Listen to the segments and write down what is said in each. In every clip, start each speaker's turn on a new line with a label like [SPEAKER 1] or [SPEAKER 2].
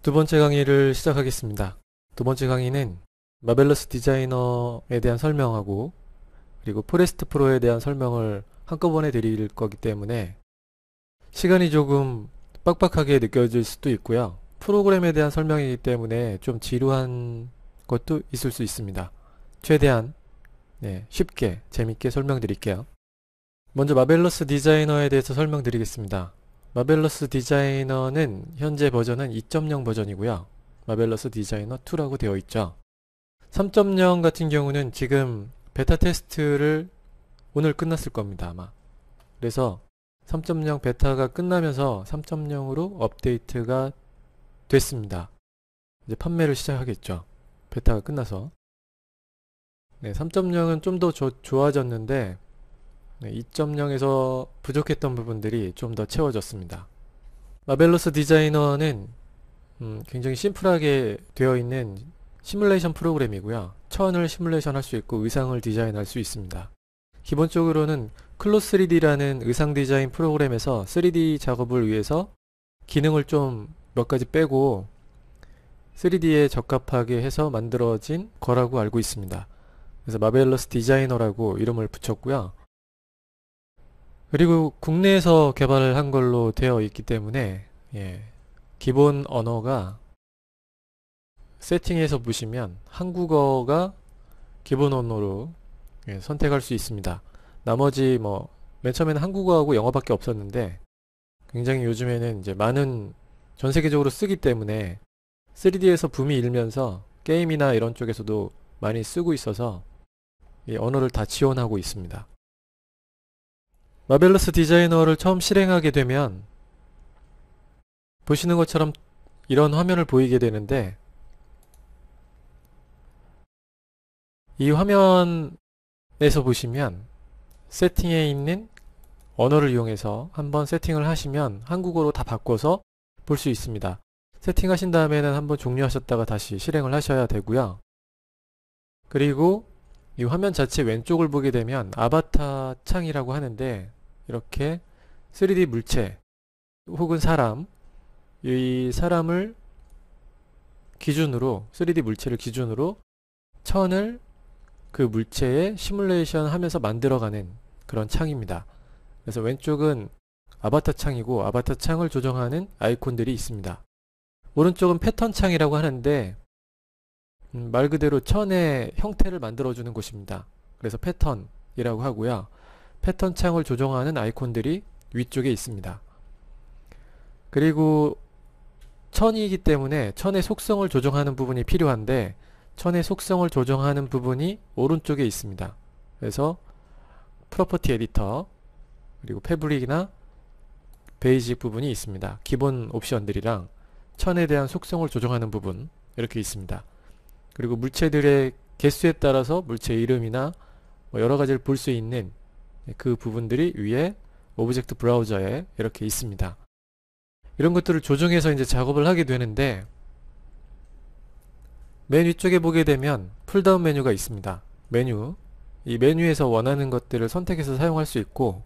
[SPEAKER 1] 두 번째 강의를 시작하겠습니다. 두 번째 강의는 Marvelous Designer에 대한 설명하고 그리고 Forest Pro에 대한 설명을 한꺼번에 드릴 거기 때문에 시간이 조금 빡빡하게 느껴질 수도 있고요. 프로그램에 대한 설명이기 때문에 좀 지루한 것도 있을 수 있습니다. 최대한 네, 쉽게 재밌게 설명드릴게요. 먼저 Marvelous Designer에 대해서 설명드리겠습니다. 마벨러스 디자이너는 현재 버전은 2.0 버전이고요. 마벨러스 디자이너 2라고 되어 있죠. 3.0 같은 경우는 지금 베타 테스트를 오늘 끝났을 겁니다. 아마. 그래서 3.0 베타가 끝나면서 3.0으로 업데이트가 됐습니다. 이제 판매를 시작하겠죠. 베타가 끝나서. 네, 3.0은 좀 더 좋아졌는데 네, 2.0에서 부족했던 부분들이 좀 더 채워졌습니다. 마벨러스 디자이너는 음, 굉장히 심플하게 되어 있는 시뮬레이션 프로그램이고요. 천을 시뮬레이션 할 수 있고 의상을 디자인할 수 있습니다. 기본적으로는 클로 3D라는 의상 디자인 프로그램에서 3D 작업을 위해서 기능을 좀 몇 가지 빼고 3D에 적합하게 해서 만들어진 거라고 알고 있습니다. 그래서 마벨러스 디자이너라고 이름을 붙였고요. 그리고 국내에서 개발을 한 걸로 되어 있기 때문에 예, 기본 언어가 세팅에서 보시면 한국어가 기본 언어로 예, 선택할 수 있습니다. 나머지 뭐 맨 처음에는 한국어하고 영어밖에 없었는데 굉장히 요즘에는 이제 많은 전 세계적으로 쓰기 때문에 3D에서 붐이 일면서 게임이나 이런 쪽에서도 많이 쓰고 있어서 이 언어를 다 지원하고 있습니다. 마벨러스 디자이너를 처음 실행하게 되면 보시는 것처럼 이런 화면을 보이게 되는데 이 화면에서 보시면 세팅에 있는 언어를 이용해서 한번 세팅을 하시면 한국어로 다 바꿔서 볼 수 있습니다. 세팅하신 다음에는 한번 종료하셨다가 다시 실행을 하셔야 되고요. 그리고 이 화면 자체 왼쪽을 보게 되면 아바타 창이라고 하는데 이렇게 3D 물체 혹은 사람 이 사람을 기준으로 3D 물체를 기준으로 천을 그 물체에 시뮬레이션 하면서 만들어가는 그런 창입니다. 그래서 왼쪽은 아바타 창이고 아바타 창을 조정하는 아이콘들이 있습니다. 오른쪽은 패턴 창이라고 하는데 음, 말 그대로 천의 형태를 만들어주는 곳입니다. 그래서 패턴이라고 하고요. 패턴 창을 조정하는 아이콘들이 위쪽에 있습니다. 그리고 천이기 때문에 천의 속성을 조정하는 부분이 필요한데 천의 속성을 조정하는 부분이 오른쪽에 있습니다. 그래서 property editor 그리고 fabric이나 basic 부분이 있습니다. 기본 옵션들이랑 천에 대한 속성을 조정하는 부분 이렇게 있습니다. 그리고 물체들의 개수에 따라서 물체 이름이나 뭐 여러 가지를 볼 수 있는 그 부분들이 위에 object browser에 이렇게 있습니다. 이런 것들을 조정해서 이제 작업을 하게 되는데 맨 위쪽에 보게 되면 pull-down 메뉴가 있습니다. 메뉴 이 메뉴에서 원하는 것들을 선택해서 사용할 수 있고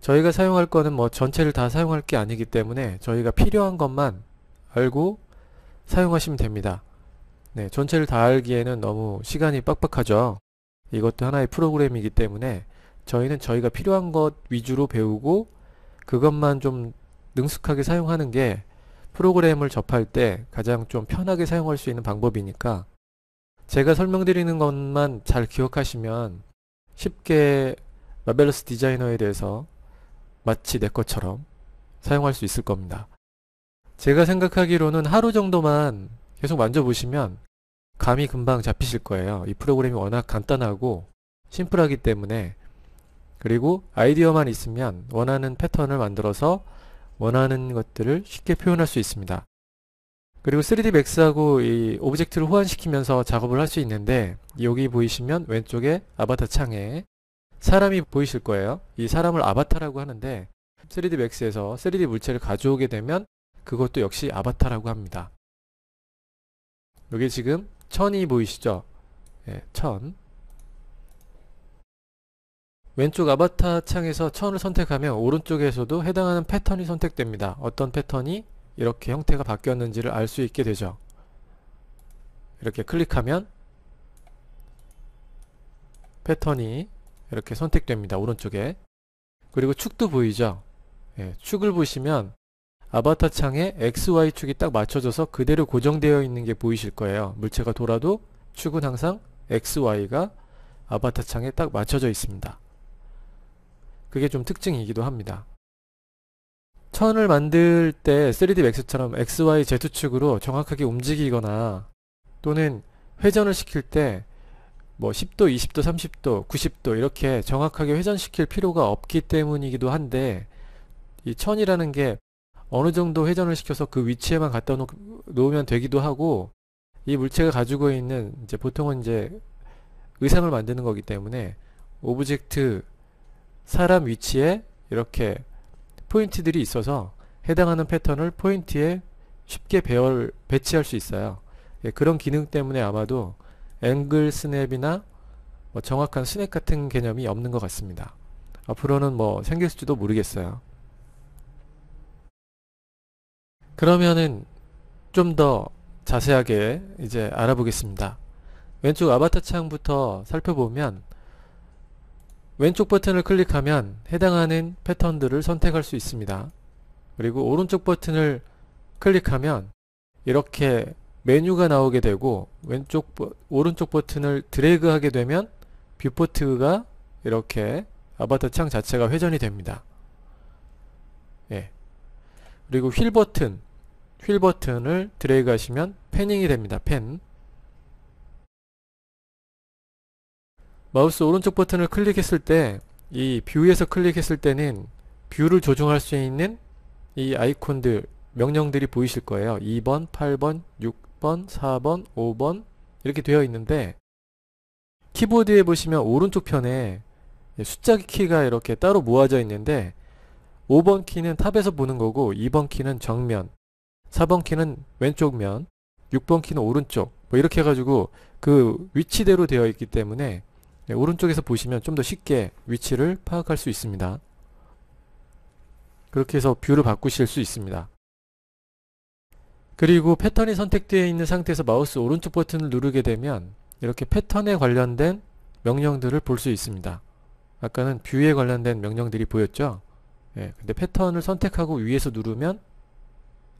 [SPEAKER 1] 저희가 사용할 거는 뭐 전체를 다 사용할 게 아니기 때문에 저희가 필요한 것만 알고 사용하시면 됩니다. 네, 전체를 다 알기에는 너무 시간이 빡빡하죠. 이것도 하나의 프로그램이기 때문에 저희는 저희가 필요한 것 위주로 배우고 그것만 좀 능숙하게 사용하는 게 프로그램을 접할 때 가장 좀 편하게 사용할 수 있는 방법이니까 제가 설명드리는 것만 잘 기억하시면 쉽게 마벨러스 디자이너에 대해서 마치 내 것처럼 사용할 수 있을 겁니다. 제가 생각하기로는 하루 정도만 계속 만져보시면 감이 금방 잡히실 거예요. 이 프로그램이 워낙 간단하고 심플하기 때문에 그리고 아이디어만 있으면 원하는 패턴을 만들어서 원하는 것들을 쉽게 표현할 수 있습니다. 그리고 3D Max하고 이 object를 호환시키면서 작업을 할 수 있는데 여기 보이시면 왼쪽에 아바타 창에 사람이 보이실 거예요. 이 사람을 아바타라고 하는데 3D Max에서 3D 물체를 가져오게 되면 그것도 역시 아바타라고 합니다. 여기 지금 천이 보이시죠? 예, 천. 왼쪽 아바타 창에서 천을 선택하면 오른쪽에서도 해당하는 패턴이 선택됩니다. 어떤 패턴이 이렇게 형태가 바뀌었는지를 알 수 있게 되죠. 이렇게 클릭하면 패턴이 이렇게 선택됩니다. 오른쪽에. 그리고 축도 보이죠? 예, 축을 보시면 아바타 창에 XY축이 딱 맞춰져서 그대로 고정되어 있는 게 보이실 거예요. 물체가 돌아도 축은 항상 XY가 아바타 창에 딱 맞춰져 있습니다. 그게 좀 특징이기도 합니다. 천을 만들 때 3D Max처럼 XY, Z축으로 정확하게 움직이거나 또는 회전을 시킬 때 뭐 10도, 20도, 30도, 90도 이렇게 정확하게 회전시킬 필요가 없기 때문이기도 한데 이 천이라는 게 어느 정도 회전을 시켜서 그 위치에만 갖다 놓 으면 되기도 하고 이 물체가 가지고 있는 이제 보통은 이제 의상을 만드는 거기 때문에 object 사람 위치에 이렇게 포인트들이 있어서 해당하는 패턴을 포인트에 쉽게 배열, 배치할 수 있어요. 예, 그런 기능 때문에 아마도 angle snap이나 뭐 정확한 snap 같은 개념이 없는 것 같습니다. 앞으로는 뭐 생길지도 모르겠어요. 그러면은 좀 더 자세하게 이제 알아보겠습니다. 왼쪽 아바타 창부터 살펴보면 왼쪽 버튼을 클릭하면 해당하는 패턴들을 선택할 수 있습니다. 그리고 오른쪽 버튼을 클릭하면 이렇게 메뉴가 나오게 되고 왼쪽 오른쪽 버튼을 드래그 하게 되면 viewport가 이렇게 아바타 창 자체가 회전이 됩니다. 예. 그리고 휠 버튼 휠 버튼을 드래그 하시면 panning이 됩니다. pan 마우스 오른쪽 버튼을 클릭했을 때 이 view에서 클릭했을 때는 view를 조정할 수 있는 이 아이콘들 명령들이 보이실 거예요. 2번, 8번, 6번, 4번, 5번 이렇게 되어 있는데 키보드에 보시면 오른쪽 편에 숫자 키가 이렇게 따로 모아져 있는데 5번 키는 top에서 보는 거고 2번 키는 정면 4번 키는 왼쪽 면 6번 키는 오른쪽 뭐 이렇게 해가지고 그 위치대로 되어 있기 때문에 네, 오른쪽에서 보시면 좀 더 쉽게 위치를 파악할 수 있습니다. 그렇게 해서 view를 바꾸실 수 있습니다. 그리고 패턴이 선택되어 있는 상태에서 마우스 오른쪽 버튼을 누르게 되면 이렇게 패턴에 관련된 명령들을 볼 수 있습니다. 아까는 view에 관련된 명령들이 보였죠? 예, 근데 패턴을 선택하고 위에서 누르면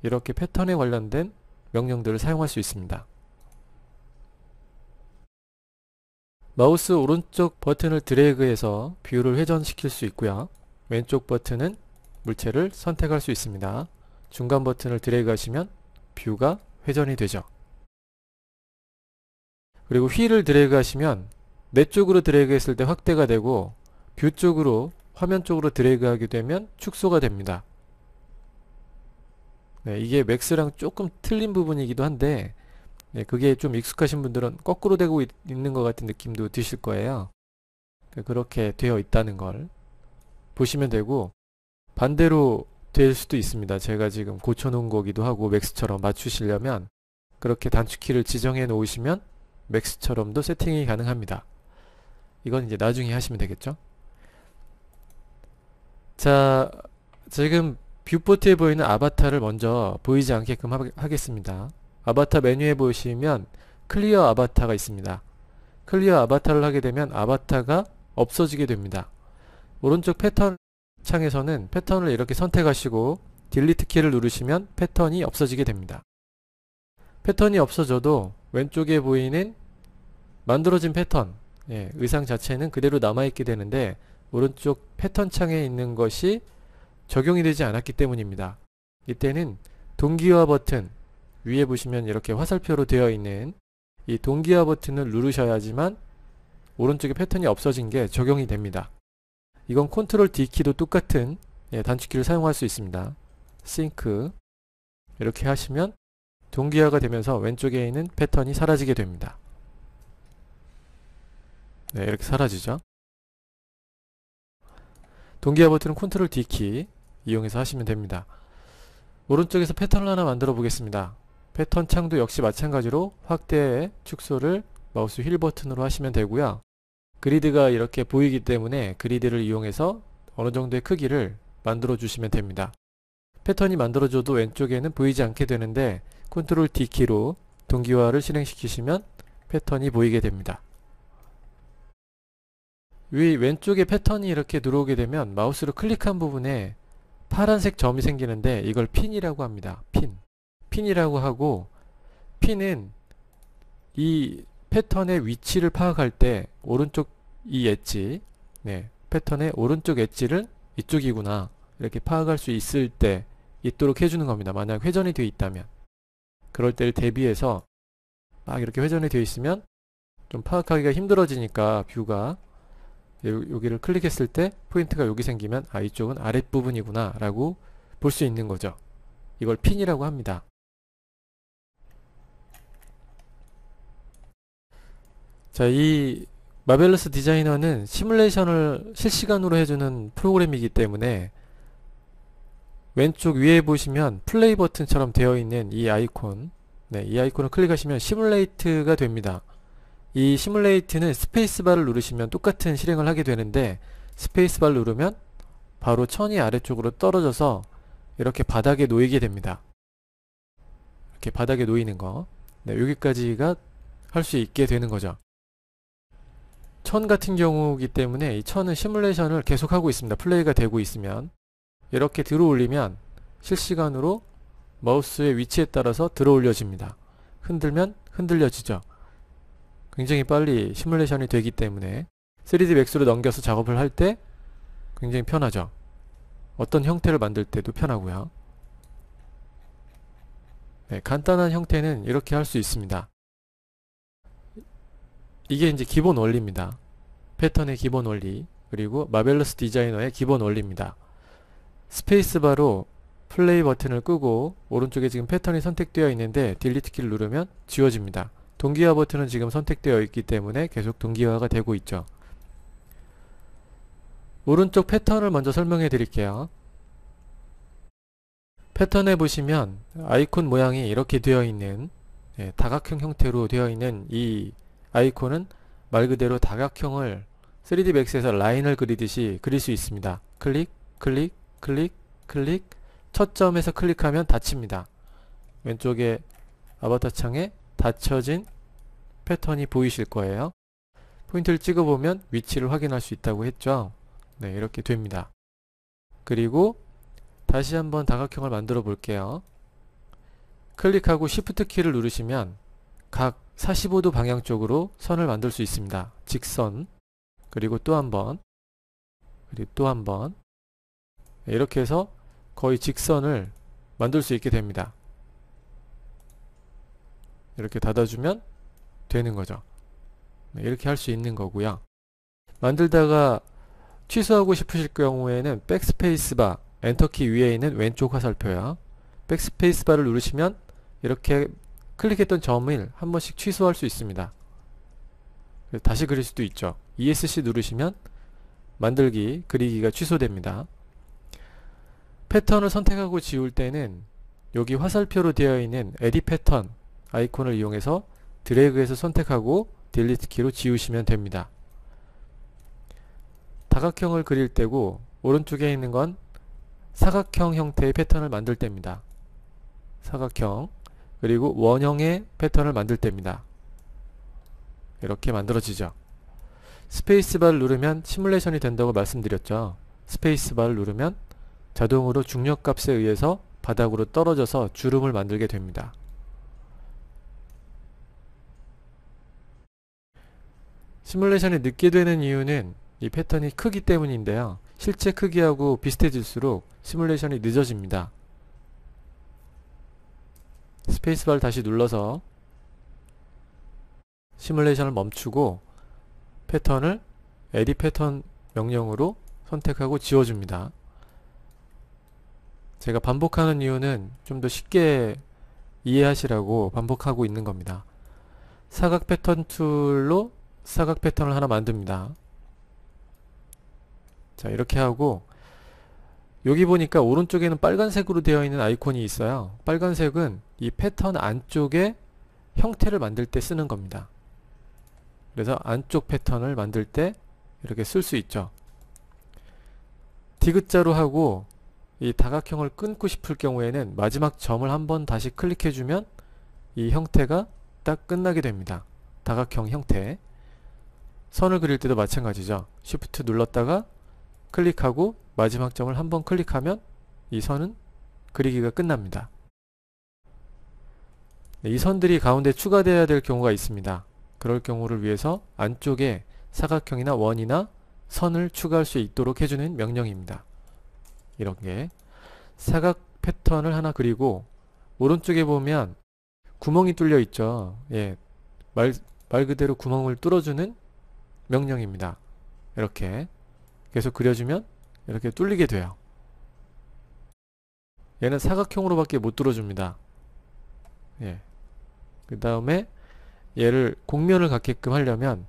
[SPEAKER 1] 이렇게 패턴에 관련된 명령들을 사용할 수 있습니다. 마우스 오른쪽 버튼을 드래그해서 view를 회전시킬 수 있고요. 왼쪽 버튼은 물체를 선택할 수 있습니다. 중간 버튼을 드래그 하시면 view가 회전이 되죠. 그리고 휠을 드래그 하시면 내 쪽으로 드래그 했을 때 확대가 되고 view 쪽으로 화면 쪽으로 드래그 하게 되면 축소가 됩니다. 네, 이게 Max랑 조금 틀린 부분이기도 한데 네, 그게 좀 익숙하신 분들은 거꾸로 되고 있, 는것 같은 느낌도 드실 거예요. 네, 그렇게 되어 있다는 걸 보시면 되고 반대로 될 수도 있습니다. 제가 지금 고쳐놓은 거기도 하고 Max처럼 맞추시려면 그렇게 단축키를 지정해 놓으시면 Max처럼도 세팅이 가능합니다. 이건 이제 나중에 하시면 되겠죠. 자 지금 viewport에 보이는 아바타를 먼저 보이지 않게끔 하겠습니다. 아바타 메뉴에 보시면 clear avatar가 있습니다. clear avatar를 하게 되면 아바타가 없어지게 됩니다. 오른쪽 패턴 창에서는 패턴을 이렇게 선택하시고 딜리트 키를 누르시면 패턴이 없어지게 됩니다. 패턴이 없어져도 왼쪽에 보이는 만들어진 패턴 예, 의상 자체는 그대로 남아있게 되는데 오른쪽 패턴 창에 있는 것이 적용이 되지 않았기 때문입니다. 이때는 동기화 버튼 위에 보시면 이렇게 화살표로 되어 있는 이 동기화 버튼을 누르셔야지만 오른쪽에 패턴이 없어진 게 적용이 됩니다. 이건 control D키도 똑같은 예, 단축키를 사용할 수 있습니다. 싱크 이렇게 하시면 동기화가 되면서 왼쪽에 있는 패턴이 사라지게 됩니다. 네, 이렇게 사라지죠. 동기화 버튼은 control D키 이용해서 하시면 됩니다. 오른쪽에서 패턴을 하나 만들어 보겠습니다. 패턴 창도 역시 마찬가지로 확대 축소를 마우스 휠 버튼으로 하시면 되고요. 그리드가 이렇게 보이기 때문에 그리드를 이용해서 어느 정도의 크기를 만들어 주시면 됩니다. 패턴이 만들어져도 왼쪽에는 보이지 않게 되는데 컨트롤 D 키로 동기화를 실행시키시면 패턴이 보이게 됩니다. 위 왼쪽에 패턴이 이렇게 들어오게 되면 마우스로 클릭한 부분에 파란색 점이 생기는데 이걸 핀이라고 합니다. 핀. 핀이라고 하고 핀은 이 패턴의 위치를 파악할 때 오른쪽 이 엣지 네, 패턴의 오른쪽 엣지를 이쪽이구나 이렇게 파악할 수 있을 때 있도록 해주는 겁니다. 만약 회전이 되어 있다면 그럴 때를 대비해서 막 이렇게 회전이 되어 있으면 좀 파악하기가 힘들어지니까 뷰가 여기를 클릭했을 때 포인트가 여기 생기면 아 이쪽은 아랫부분이구나 라고 볼 수 있는 거죠. 이걸 핀이라고 합니다. 자, 이 Marvelous Designer는 시뮬레이션을 실시간으로 해주는 프로그램이기 때문에 왼쪽 위에 보시면 플레이 버튼처럼 되어 있는 이 아이콘 네, 이 아이콘을 클릭하시면 simulate가 됩니다. 이 simulate는 스페이스바를 누르시면 똑같은 실행을 하게 되는데 스페이스바를 누르면 바로 천이 아래쪽으로 떨어져서 이렇게 바닥에 놓이게 됩니다. 이렇게 바닥에 놓이는 거 네, 여기까지가 할 수 있게 되는 거죠. 천 같은 경우이기 때문에 이 천은 시뮬레이션을 계속하고 있습니다. 플레이가 되고 있으면 이렇게 들어 올리면 실시간으로 마우스의 위치에 따라서 들어 올려집니다. 흔들면 흔들려지죠. 굉장히 빨리 시뮬레이션이 되기 때문에 3D Max로 넘겨서 작업을 할 때 굉장히 편하죠. 어떤 형태를 만들 때도 편하고요. 네, 간단한 형태는 이렇게 할 수 있습니다. 이게 이제 기본 원리입니다. 패턴의 기본 원리 그리고 Marvelous Designer의 기본 원리입니다. 스페이스바로 플레이 버튼을 끄고 오른쪽에 지금 패턴이 선택되어 있는데 delete 키를 누르면 지워집니다. 동기화 버튼은 지금 선택되어 있기 때문에 계속 동기화가 되고 있죠. 오른쪽 패턴을 먼저 설명해 드릴게요. 패턴에 보시면 아이콘 모양이 이렇게 되어 있는 예, 다각형 형태로 되어 있는 이 아이콘은 말 그대로 다각형을 3D Max에서 라인을 그리듯이 그릴 수 있습니다. 클릭, 클릭, 클릭, 클릭 첫 점에서 클릭하면 닫힙니다. 왼쪽에 아바타 창에 닫혀진 패턴이 보이실 거예요. 포인트를 찍어보면 위치를 확인할 수 있다고 했죠. 네, 이렇게 됩니다. 그리고 다시 한번 다각형을 만들어 볼게요. 클릭하고 Shift 키를 누르시면 각 45도 방향 쪽으로 선을 만들 수 있습니다. 직선 그리고 또 한 번 그리고 또 한번 네, 이렇게 해서 거의 직선을 만들 수 있게 됩니다. 이렇게 닫아주면 되는 거죠. 네, 이렇게 할 수 있는 거고요. 만들다가 취소하고 싶으실 경우에는 백스페이스 바 엔터키 위에 있는 왼쪽 화살표야 백스페이스 바를 누르시면 이렇게 클릭했던 점을 한 번씩 취소할 수 있습니다. 다시 그릴 수도 있죠. ESC 누르시면 만들기, 그리기가 취소됩니다. 패턴을 선택하고 지울 때는 여기 화살표로 되어 있는 에디 패턴 아이콘을 이용해서 드래그해서 선택하고 딜리트 키로 지우시면 됩니다. 다각형을 그릴 때고 오른쪽에 있는 건 사각형 형태의 패턴을 만들 때입니다. 사각형 그리고 원형의 패턴을 만들 때입니다. 이렇게 만들어지죠. 스페이스바를 누르면 시뮬레이션이 된다고 말씀드렸죠. 스페이스바를 누르면 자동으로 중력값에 의해서 바닥으로 떨어져서 주름을 만들게 됩니다. 시뮬레이션이 늦게 되는 이유는 이 패턴이 크기 때문인데요. 실제 크기하고 비슷해질수록 시뮬레이션이 늦어집니다. 스페이스바를 다시 눌러서 시뮬레이션을 멈추고 패턴을 edit pattern 명령으로 선택하고 지워줍니다. 제가 반복하는 이유는 좀 더 쉽게 이해하시라고 반복하고 있는 겁니다. 사각 패턴 툴로 사각 패턴을 하나 만듭니다. 자 이렇게 하고 여기 보니까 오른쪽에는 빨간색으로 되어 있는 아이콘이 있어요. 빨간색은 이 패턴 안쪽에 형태를 만들 때 쓰는 겁니다. 그래서 안쪽 패턴을 만들 때 이렇게 쓸 수 있죠. 디귿자로 하고 이 다각형을 끊고 싶을 경우에는 마지막 점을 한번 다시 클릭해주면 이 형태가 딱 끝나게 됩니다. 다각형 형태. 선을 그릴 때도 마찬가지죠. Shift 눌렀다가 클릭하고 마지막 점을 한번 클릭하면 이 선은 그리기가 끝납니다. 네, 이 선들이 가운데 추가되어야 될 경우가 있습니다. 그럴 경우를 위해서 안쪽에 사각형이나 원이나 선을 추가할 수 있도록 해주는 명령입니다. 이렇게 사각 패턴을 하나 그리고 오른쪽에 보면 구멍이 뚫려 있죠. 예, 말, 말 그대로 구멍을 뚫어주는 명령입니다. 이렇게 계속 그려주면 이렇게 뚫리게 돼요. 얘는 사각형으로 밖에 못 뚫어줍니다. 예. 그 다음에 얘를 곡면을 갖게끔 하려면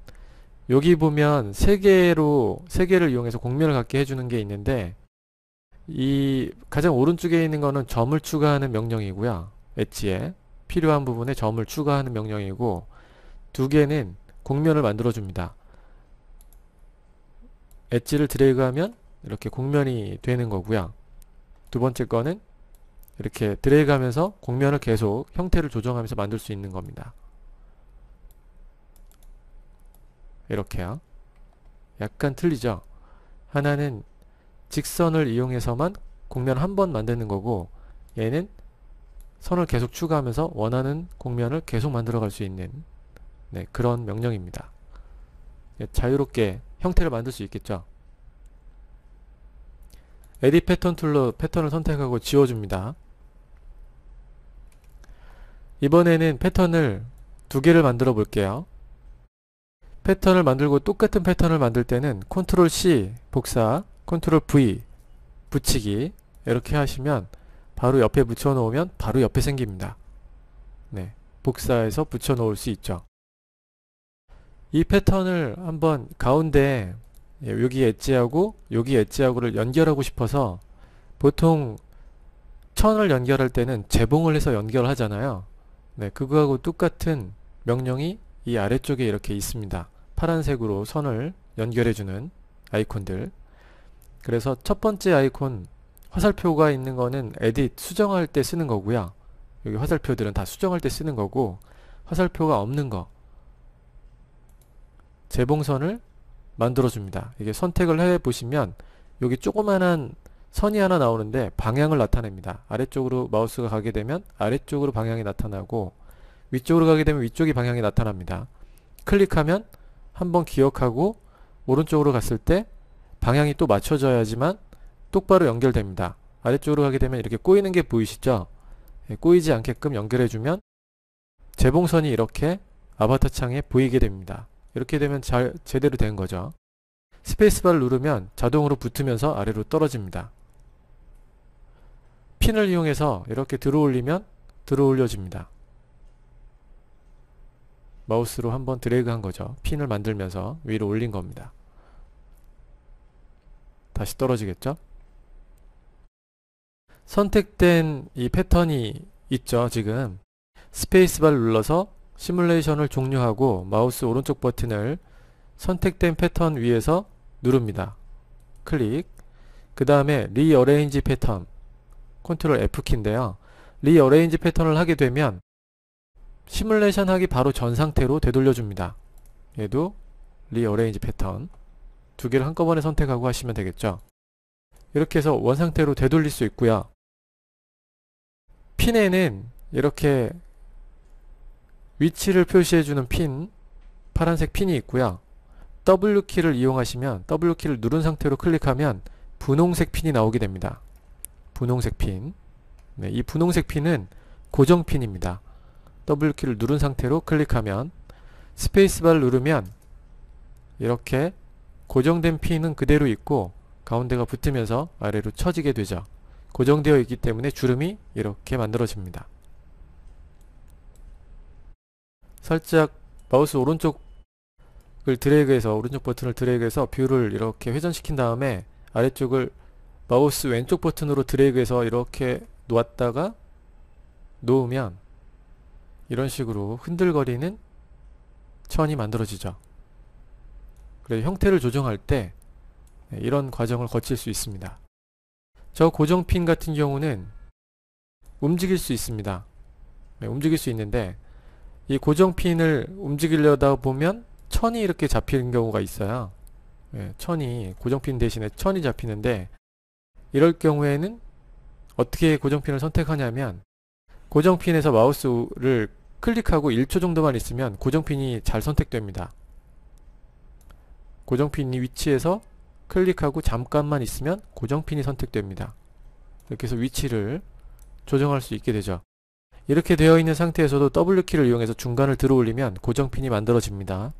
[SPEAKER 1] 여기 보면 세 개로 세 개를 이용해서 곡면을 갖게 해주는 게 있는데 이 가장 오른쪽에 있는 거는 점을 추가하는 명령이고요. 엣지에 필요한 부분에 점을 추가하는 명령이고 두 개는 곡면을 만들어 줍니다. 엣지를 드래그하면 이렇게 곡면이 되는 거고요. 두 번째 거는 이렇게 드래그하면서 곡면을 계속 형태를 조정하면서 만들 수 있는 겁니다. 이렇게요. 약간 틀리죠? 하나는 직선을 이용해서만 곡면 한 번 만드는 거고 얘는 선을 계속 추가하면서 원하는 곡면을 계속 만들어 갈 수 있는 네, 그런 명령입니다. 예, 자유롭게 형태를 만들 수 있겠죠. edit pattern 툴로 패턴을 선택하고 지워줍니다. 이번에는 패턴을 두 개를 만들어 볼게요. 패턴을 만들고 똑같은 패턴을 만들 때는 컨트롤 C 복사, 컨트롤 V 붙이기 이렇게 하시면 바로 옆에 붙여 놓으면 바로 옆에 생깁니다. 네, 복사해서 붙여 놓을 수 있죠. 이 패턴을 한번 가운데 예, 여기 엣지하고 여기 엣지하고를 연결하고 싶어서 보통 천을 연결할 때는 재봉을 해서 연결하잖아요. 네, 그거하고 똑같은 명령이 이 아래쪽에 이렇게 있습니다. 파란색으로 선을 연결해주는 아이콘들 그래서 첫 번째 아이콘 화살표가 있는 거는 에딧 수정할 때 쓰는 거고요. 여기 화살표들은 다 수정할 때 쓰는 거고 화살표가 없는 거 재봉선을 만들어 줍니다. 이게 선택을 해 보시면 여기 조그만한 선이 하나 나오는데 방향을 나타냅니다. 아래쪽으로 마우스가 가게 되면 아래쪽으로 방향이 나타나고 위쪽으로 가게 되면 위쪽이 방향이 나타납니다. 클릭하면 한번 기억하고 오른쪽으로 갔을 때 방향이 또 맞춰져야지만 똑바로 연결됩니다. 아래쪽으로 가게 되면 이렇게 꼬이는 게 보이시죠? 예, 꼬이지 않게끔 연결해주면 재봉선이 이렇게 아바타 창에 보이게 됩니다. 이렇게 되면 잘 제대로 된 거죠. 스페이스바를 누르면 자동으로 붙으면서 아래로 떨어집니다. 핀을 이용해서 이렇게 들어 올리면 들어 올려집니다. 마우스로 한번 드래그 한 거죠. 핀을 만들면서 위로 올린 겁니다. 다시 떨어지겠죠? 선택된 이 패턴이 있죠, 지금. 스페이스바를 눌러서 시뮬레이션을 종료하고 마우스 오른쪽 버튼을 선택된 패턴 위에서 누릅니다. 클릭. 그 다음에 rearrange pattern 컨트롤 F키인데요. rearrange pattern을 하게 되면 시뮬레이션 하기 바로 전 상태로 되돌려줍니다. 얘도 rearrange pattern 두 개를 한꺼번에 선택하고 하시면 되겠죠. 이렇게 해서 원상태로 되돌릴 수 있고요. 핀에는 이렇게 위치를 표시해주는 핀 파란색 핀이 있고요. W키를 이용하시면 W키를 누른 상태로 클릭하면 분홍색 핀이 나오게 됩니다. 분홍색 핀. 네, 이 분홍색 핀은 고정 핀입니다. W키를 누른 상태로 클릭하면 스페이스바를 누르면 이렇게 고정된 핀은 그대로 있고 가운데가 붙으면서 아래로 처지게 되죠. 고정되어 있기 때문에 주름이 이렇게 만들어집니다. 살짝 마우스 오른쪽을 드래그해서 오른쪽 버튼을 드래그해서 view를 이렇게 회전시킨 다음에 아래쪽을 마우스 왼쪽 버튼으로 드래그해서 이렇게 놓았다가 놓으면 이런 식으로 흔들거리는 천이 만들어지죠. 그래서 형태를 조정할 때 이런 과정을 거칠 수 있습니다. 저 고정핀 같은 경우는 움직일 수 있습니다. 네, 움직일 수 있는데 이 고정핀을 움직이려다 보면 천이 이렇게 잡히는 경우가 있어요. 네, 천이 고정핀 대신에 천이 잡히는데 이럴 경우에는 어떻게 고정핀을 선택하냐면 고정핀에서 마우스를 클릭하고 1초 정도만 있으면 고정핀이 잘 선택됩니다. 고정핀 이 위치에서 클릭하고 잠깐만 있으면 고정핀이 선택됩니다. 이렇게 해서 위치를 조정할 수 있게 되죠. 이렇게 되어 있는 상태에서도 W키를 이용해서 중간을 들어 올리면 고정핀이 만들어집니다.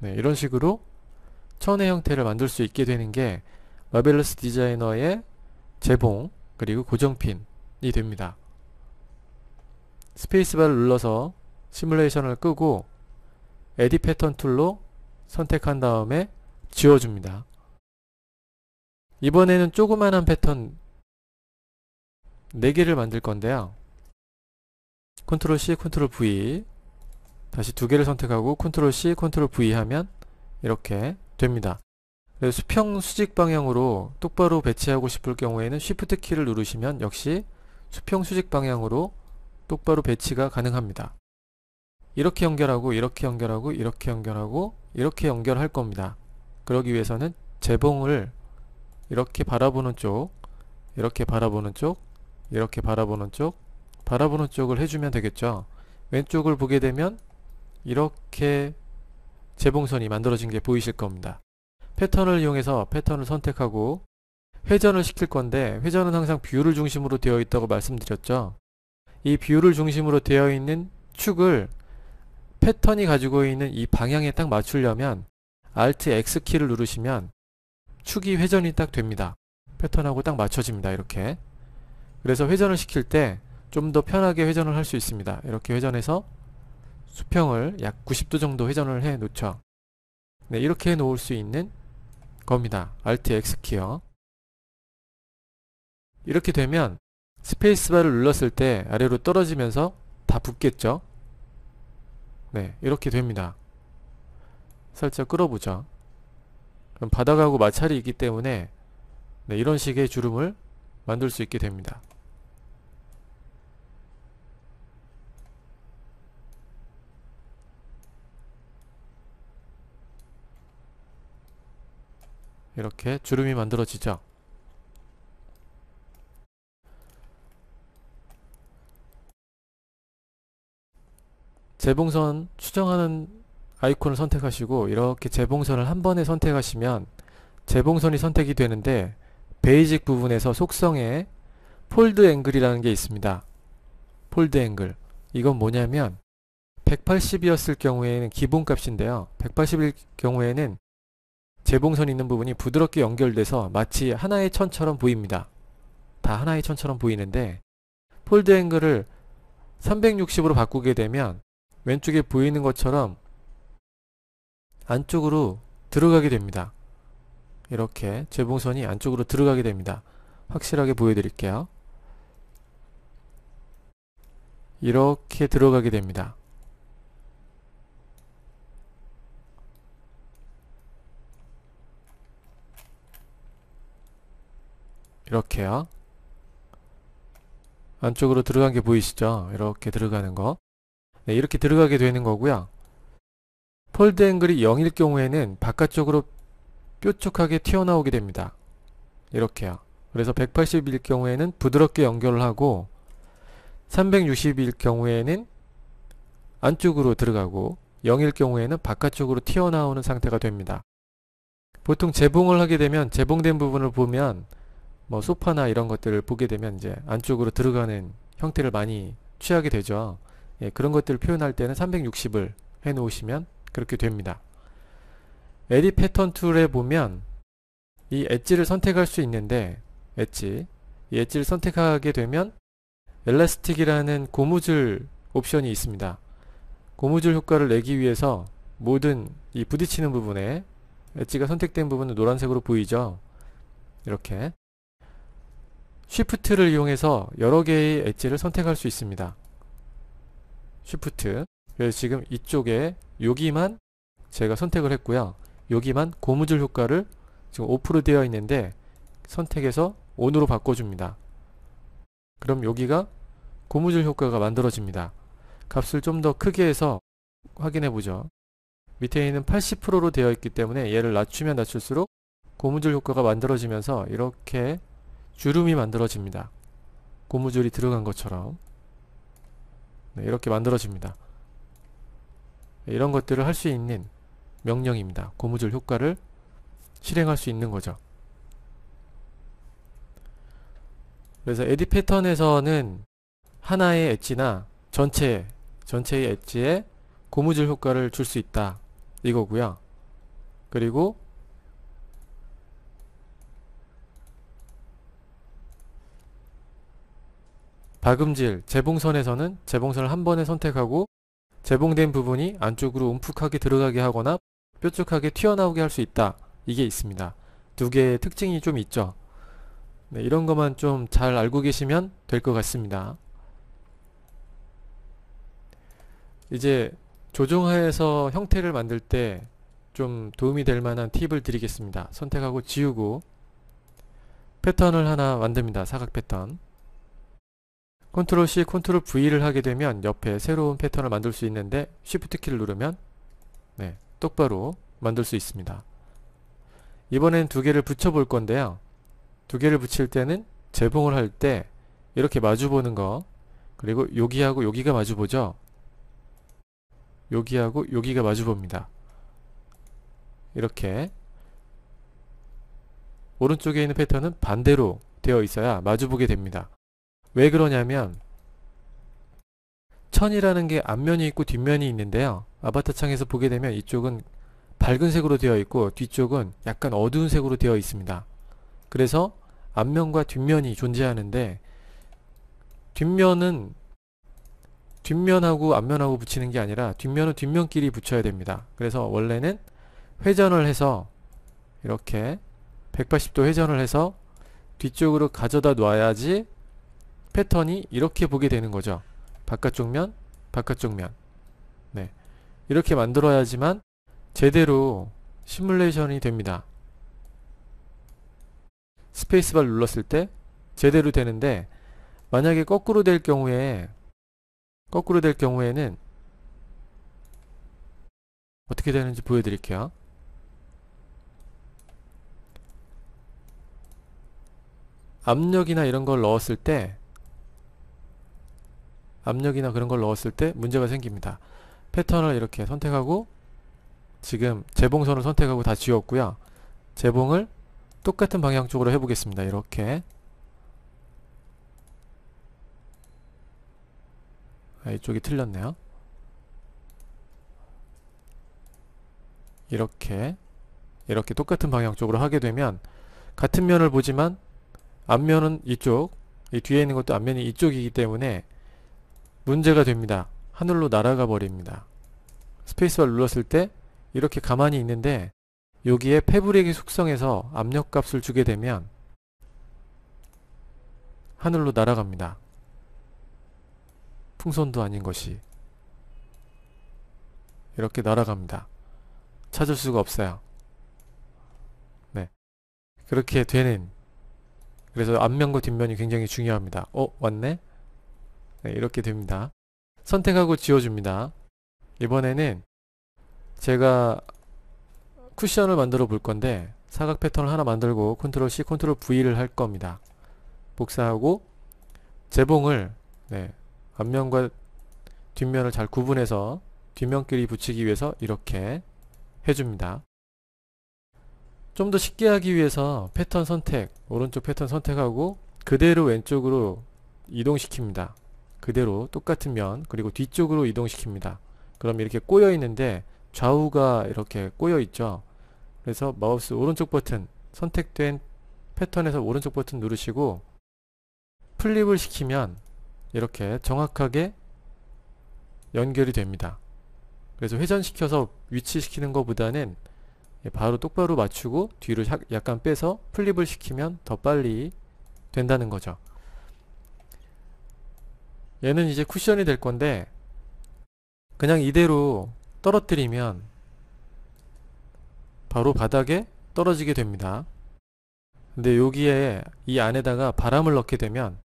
[SPEAKER 1] 네, 이런 식으로 천의 형태를 만들 수 있게 되는 게 Marvelous Designer의 재봉 그리고 고정핀이 됩니다. 스페이스바를 눌러서 시뮬레이션을 끄고 edit pattern tool로 선택한 다음에 지워줍니다. 이번에는 조그만한 패턴 4개를 만들 건데요. Control C, Control V 다시 두 개를 선택하고 Control C, Control V 하면 이렇게 됩니다. 수평 수직 방향으로 똑바로 배치하고 싶을 경우에는 Shift 키를 누르시면 역시 수평 수직 방향으로 똑바로 배치가 가능합니다. 이렇게 연결하고 이렇게 연결하고 이렇게 연결하고 이렇게 연결할 겁니다. 그러기 위해서는 재봉을 이렇게 바라보는 쪽 이렇게 바라보는 쪽 이렇게 바라보는 쪽 바라보는 쪽을 해주면 되겠죠. 왼쪽을 보게 되면 이렇게 재봉선이 만들어진 게 보이실 겁니다. 패턴을 이용해서 패턴을 선택하고 회전을 시킬 건데 회전은 항상 view를 중심으로 되어 있다고 말씀드렸죠. 이 view를 중심으로 되어 있는 축을 패턴이 가지고 있는 이 방향에 딱 맞추려면 Alt X키를 누르시면 축이 회전이 딱 됩니다. 패턴하고 딱 맞춰집니다. 이렇게 그래서 회전을 시킬 때 좀 더 편하게 회전을 할 수 있습니다. 이렇게 회전해서 수평을 약 90도 정도 회전을 해 놓죠. 네, 이렇게 해 놓을 수 있는 겁니다. Alt X키요. 이렇게 되면 스페이스바를 눌렀을 때 아래로 떨어지면서 다 붙겠죠. 네, 이렇게 됩니다. 살짝 끌어보죠. 그럼 바닥하고 마찰이 있기 때문에 네, 이런 식의 주름을 만들 수 있게 됩니다. 이렇게 주름이 만들어지죠. 재봉선 수정하는 아이콘을 선택하시고 이렇게 재봉선을 한 번에 선택하시면 재봉선이 선택이 되는데 basic 부분에서 속성에 fold angle이라는 게 있습니다. fold angle 이건 뭐냐면 180이었을 경우에는 기본값인데요. 180일 경우에는 재봉선 있는 부분이 부드럽게 연결돼서 마치 하나의 천처럼 보입니다. 다 하나의 천처럼 보이는데 폴드 앵글을 360으로 바꾸게 되면 왼쪽에 보이는 것처럼 안쪽으로 들어가게 됩니다. 이렇게 재봉선이 안쪽으로 들어가게 됩니다. 확실하게 보여드릴게요. 이렇게 들어가게 됩니다. 이렇게요. 안쪽으로 들어간 게 보이시죠? 이렇게 들어가는 거. 네, 이렇게 들어가게 되는 거고요. 폴드 앵글이 0일 경우에는 바깥쪽으로 뾰족하게 튀어나오게 됩니다. 이렇게요. 그래서 180일 경우에는 부드럽게 연결을 하고 360일 경우에는 안쪽으로 들어가고 0일 경우에는 바깥쪽으로 튀어나오는 상태가 됩니다. 보통 재봉을 하게 되면 재봉된 부분을 보면 뭐 소파나 이런 것들을 보게 되면 이제 안쪽으로 들어가는 형태를 많이 취하게 되죠. 예, 그런 것들을 표현할 때는 360을 해 놓으시면 그렇게 됩니다. 에디 패턴 툴에 보면 이 엣지를 선택할 수 있는데 엣지 이 엣지를 선택하게 되면 엘라스틱이라는 고무줄 옵션이 있습니다. 고무줄 효과를 내기 위해서 모든 이 부딪히는 부분에 엣지가 선택된 부분은 노란색으로 보이죠. 이렇게 쉬프트를 이용해서 여러 개의 엣지를 선택할 수 있습니다. 쉬프트 그래서 지금 이쪽에 여기만 제가 선택을 했고요. 여기만 고무줄 효과를 지금 오프로 되어 있는데 선택해서 온으로 바꿔줍니다. 그럼 여기가 고무줄 효과가 만들어집니다. 값을 좀 더 크게 해서 확인해 보죠. 밑에 있는 80%로 되어 있기 때문에 얘를 낮추면 낮출수록 고무줄 효과가 만들어지면서 이렇게 주름이 만들어집니다. 고무줄이 들어간 것처럼 네, 이렇게 만들어집니다. 네, 이런 것들을 할 수 있는 명령입니다. 고무줄 효과를 실행할 수 있는 거죠. 그래서 에디 패턴에서는 하나의 엣지나 전체 전체의 엣지에 고무줄 효과를 줄 수 있다 이거고요. 그리고 박음질, 재봉선에서는 재봉선을 한 번에 선택하고 재봉된 부분이 안쪽으로 움푹하게 들어가게 하거나 뾰족하게 튀어나오게 할 수 있다. 이게 있습니다. 두 개의 특징이 좀 있죠. 네, 이런 것만 좀 잘 알고 계시면 될 것 같습니다. 이제 조종하에서 형태를 만들 때 좀 도움이 될 만한 팁을 드리겠습니다. 선택하고 지우고 패턴을 하나 만듭니다. 사각 패턴. Control C, Control V를 하게 되면 옆에 새로운 패턴을 만들 수 있는데 Shift 키를 누르면 네, 똑바로 만들 수 있습니다. 이번엔 두 개를 붙여 볼 건데요. 두 개를 붙일 때는 재봉을 할 때 이렇게 마주 보는 거 그리고 여기하고 여기가 마주 보죠. 여기하고 여기가 마주 봅니다. 이렇게 오른쪽에 있는 패턴은 반대로 되어 있어야 마주 보게 됩니다. 왜 그러냐면 천이라는 게 앞면이 있고 뒷면이 있는데요. 아바타 창에서 보게 되면 이쪽은 밝은 색으로 되어 있고 뒤쪽은 약간 어두운 색으로 되어 있습니다. 그래서 앞면과 뒷면이 존재하는데 뒷면은 뒷면하고 앞면하고 붙이는 게 아니라 뒷면은 뒷면끼리 붙여야 됩니다. 그래서 원래는 회전을 해서 이렇게 180도 회전을 해서 뒤쪽으로 가져다 놔야지 패턴이 이렇게 보게 되는 거죠. 바깥쪽 면, 바깥쪽 면. 네. 이렇게 만들어야지만 제대로 시뮬레이션이 됩니다. 스페이스바를 눌렀을 때 제대로 되는데 만약에 거꾸로 될 경우에 거꾸로 될 경우에는 어떻게 되는지 보여드릴게요. 압력이나 이런 걸 넣었을 때 압력이나 그런 걸 넣었을 때 문제가 생깁니다. 패턴을 이렇게 선택하고 지금 재봉선을 선택하고 다 지웠고요. 재봉을 똑같은 방향 쪽으로 해보겠습니다. 이렇게 아, 이쪽이 틀렸네요. 이렇게 이렇게 똑같은 방향 쪽으로 하게 되면 같은 면을 보지만 앞면은 이쪽 이 뒤에 있는 것도 앞면이 이쪽이기 때문에 문제가 됩니다. 하늘로 날아가 버립니다. 스페이스바를 눌렀을 때 이렇게 가만히 있는데 여기에 패브릭의 속성에서 압력값을 주게 되면 하늘로 날아갑니다. 풍선도 아닌 것이 이렇게 날아갑니다. 찾을 수가 없어요. 네. 그렇게 되는 그래서 앞면과 뒷면이 굉장히 중요합니다. 어? 왔네? 네, 이렇게 됩니다. 선택하고 지워줍니다. 이번에는 제가 쿠션을 만들어 볼 건데 사각 패턴을 하나 만들고 Control C, Control V를 할 겁니다. 복사하고 재봉을 네, 앞면과 뒷면을 잘 구분해서 뒷면끼리 붙이기 위해서 이렇게 해줍니다. 좀 더 쉽게 하기 위해서 패턴 선택, 오른쪽 패턴 선택하고 그대로 왼쪽으로 이동시킵니다. 그대로 똑같은 면 그리고 뒤쪽으로 이동시킵니다. 그럼 이렇게 꼬여 있는데 좌우가 이렇게 꼬여 있죠. 그래서 마우스 오른쪽 버튼 선택된 패턴에서 오른쪽 버튼 누르시고 플립을 시키면 이렇게 정확하게 연결이 됩니다. 그래서 회전시켜서 위치시키는 것보다는 바로 똑바로 맞추고 뒤로 약간 빼서 플립을 시키면 더 빨리 된다는 거죠. 얘는 이제 쿠션이 될 건데 그냥 이대로 떨어뜨리면 바로 바닥에 떨어지게 됩니다. 근데 여기에 이 안에다가 바람을 넣게 되면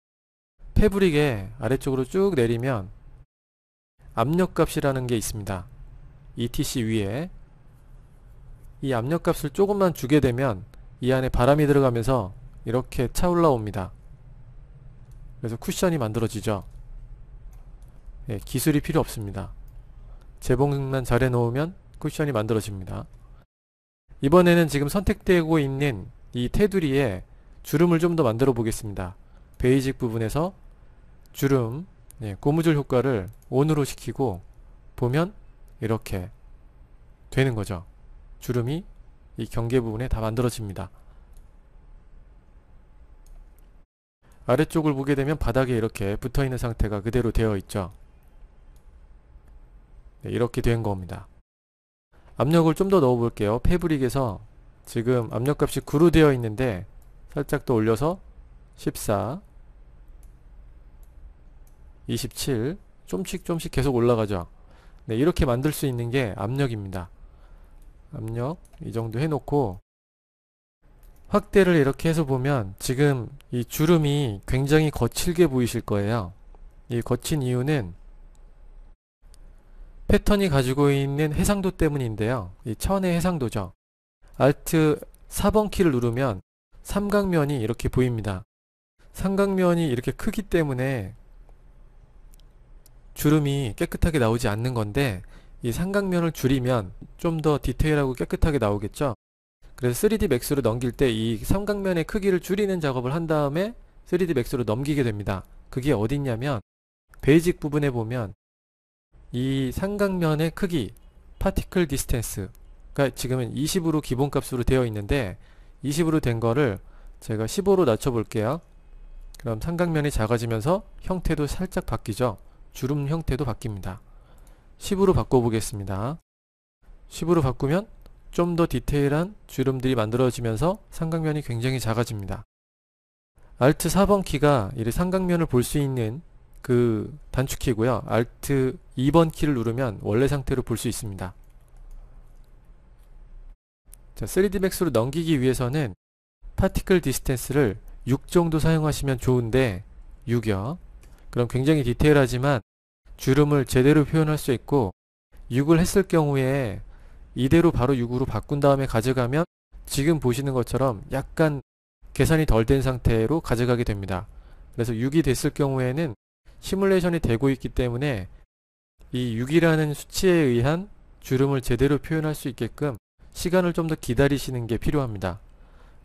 [SPEAKER 1] 패브릭에 아래쪽으로 쭉 내리면 압력값이라는 게 있습니다. ETC 위에 이 압력값을 조금만 주게 되면 이 안에 바람이 들어가면서 이렇게 차올라 옵니다. 그래서 쿠션이 만들어지죠. 예, 기술이 필요 없습니다. 재봉만 잘 해놓으면 쿠션이 만들어집니다. 이번에는 지금 선택되고 있는 이 테두리에 주름을 좀 더 만들어 보겠습니다. 베이직 부분에서 주름, 예, 고무줄 효과를 ON으로 시키고 보면 이렇게 되는 거죠. 주름이 이 경계 부분에 다 만들어집니다. 아래쪽을 보게 되면 바닥에 이렇게 붙어있는 상태가 그대로 되어 있죠. 네, 이렇게 된 겁니다. 압력을 좀 더 넣어 볼게요. 패브릭에서 지금 압력값이 9로 되어 있는데 살짝 더 올려서 14 27 좀씩 좀씩 계속 올라가죠. 네, 이렇게 만들 수 있는 게 압력입니다. 압력 이 정도 해놓고 확대를 이렇게 해서 보면 지금 이 주름이 굉장히 거칠게 보이실 거예요. 이 거친 이유는 패턴이 가지고 있는 해상도 때문인데요. 이 천의 해상도죠. Alt 4번 키를 누르면 삼각면이 이렇게 보입니다. 삼각면이 이렇게 크기 때문에 주름이 깨끗하게 나오지 않는 건데 이 삼각면을 줄이면 좀 더 디테일하고 깨끗하게 나오겠죠. 그래서 3D 맥스로 넘길 때 이 삼각면의 크기를 줄이는 작업을 한 다음에 3D Max로 넘기게 됩니다. 그게 어딨냐면 basic 부분에 보면 이 삼각면의 크기 particle distance가 지금은 20으로 기본값으로 되어 있는데 20으로 된 거를 제가 15로 낮춰 볼게요. 그럼 삼각면이 작아지면서 형태도 살짝 바뀌죠. 주름 형태도 바뀝니다. 10으로 바꿔 보겠습니다. 10으로 바꾸면 좀 더 디테일한 주름들이 만들어지면서 삼각면이 굉장히 작아집니다. Alt 4번 키가 이 삼각면을 볼 수 있는 그 단축키고요. Alt 2번 키를 누르면 원래 상태로 볼 수 있습니다. 자, 3D Max로 넘기기 위해서는 particle distance를 6 정도 사용하시면 좋은데 6이요. 그럼 굉장히 디테일하지만 주름을 제대로 표현할 수 있고 6을 했을 경우에 이대로 바로 6으로 바꾼 다음에 가져가면 지금 보시는 것처럼 약간 계산이 덜 된 상태로 가져가게 됩니다. 그래서 6이 됐을 경우에는 시뮬레이션이 되고 있기 때문에 이 6이라는 수치에 의한 주름을 제대로 표현할 수 있게끔 시간을 좀 더 기다리시는 게 필요합니다.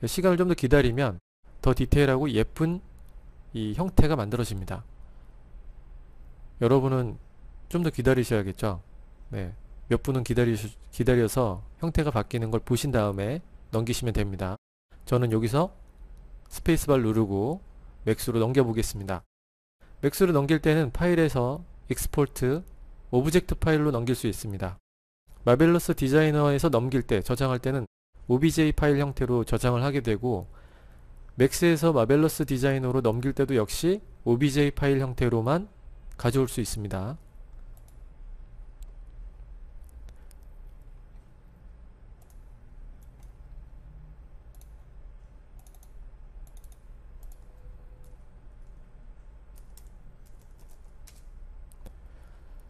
[SPEAKER 1] 시간을 좀 더 기다리면 더 디테일하고 예쁜 이 형태가 만들어집니다. 여러분은 좀 더 기다리셔야겠죠. 네. 몇 분은 기다리, 기다려서 형태가 바뀌는 걸 보신 다음에 넘기시면 됩니다. 저는 여기서 스페이스바를 누르고 Max로 넘겨 보겠습니다. Max로 넘길 때는 파일에서 export object 파일로 넘길 수 있습니다. Marvelous Designer에서 넘길 때 저장할 때는 OBJ 파일 형태로 저장을 하게 되고 Max에서 Marvelous Designer로 넘길 때도 역시 OBJ 파일 형태로만 가져올 수 있습니다.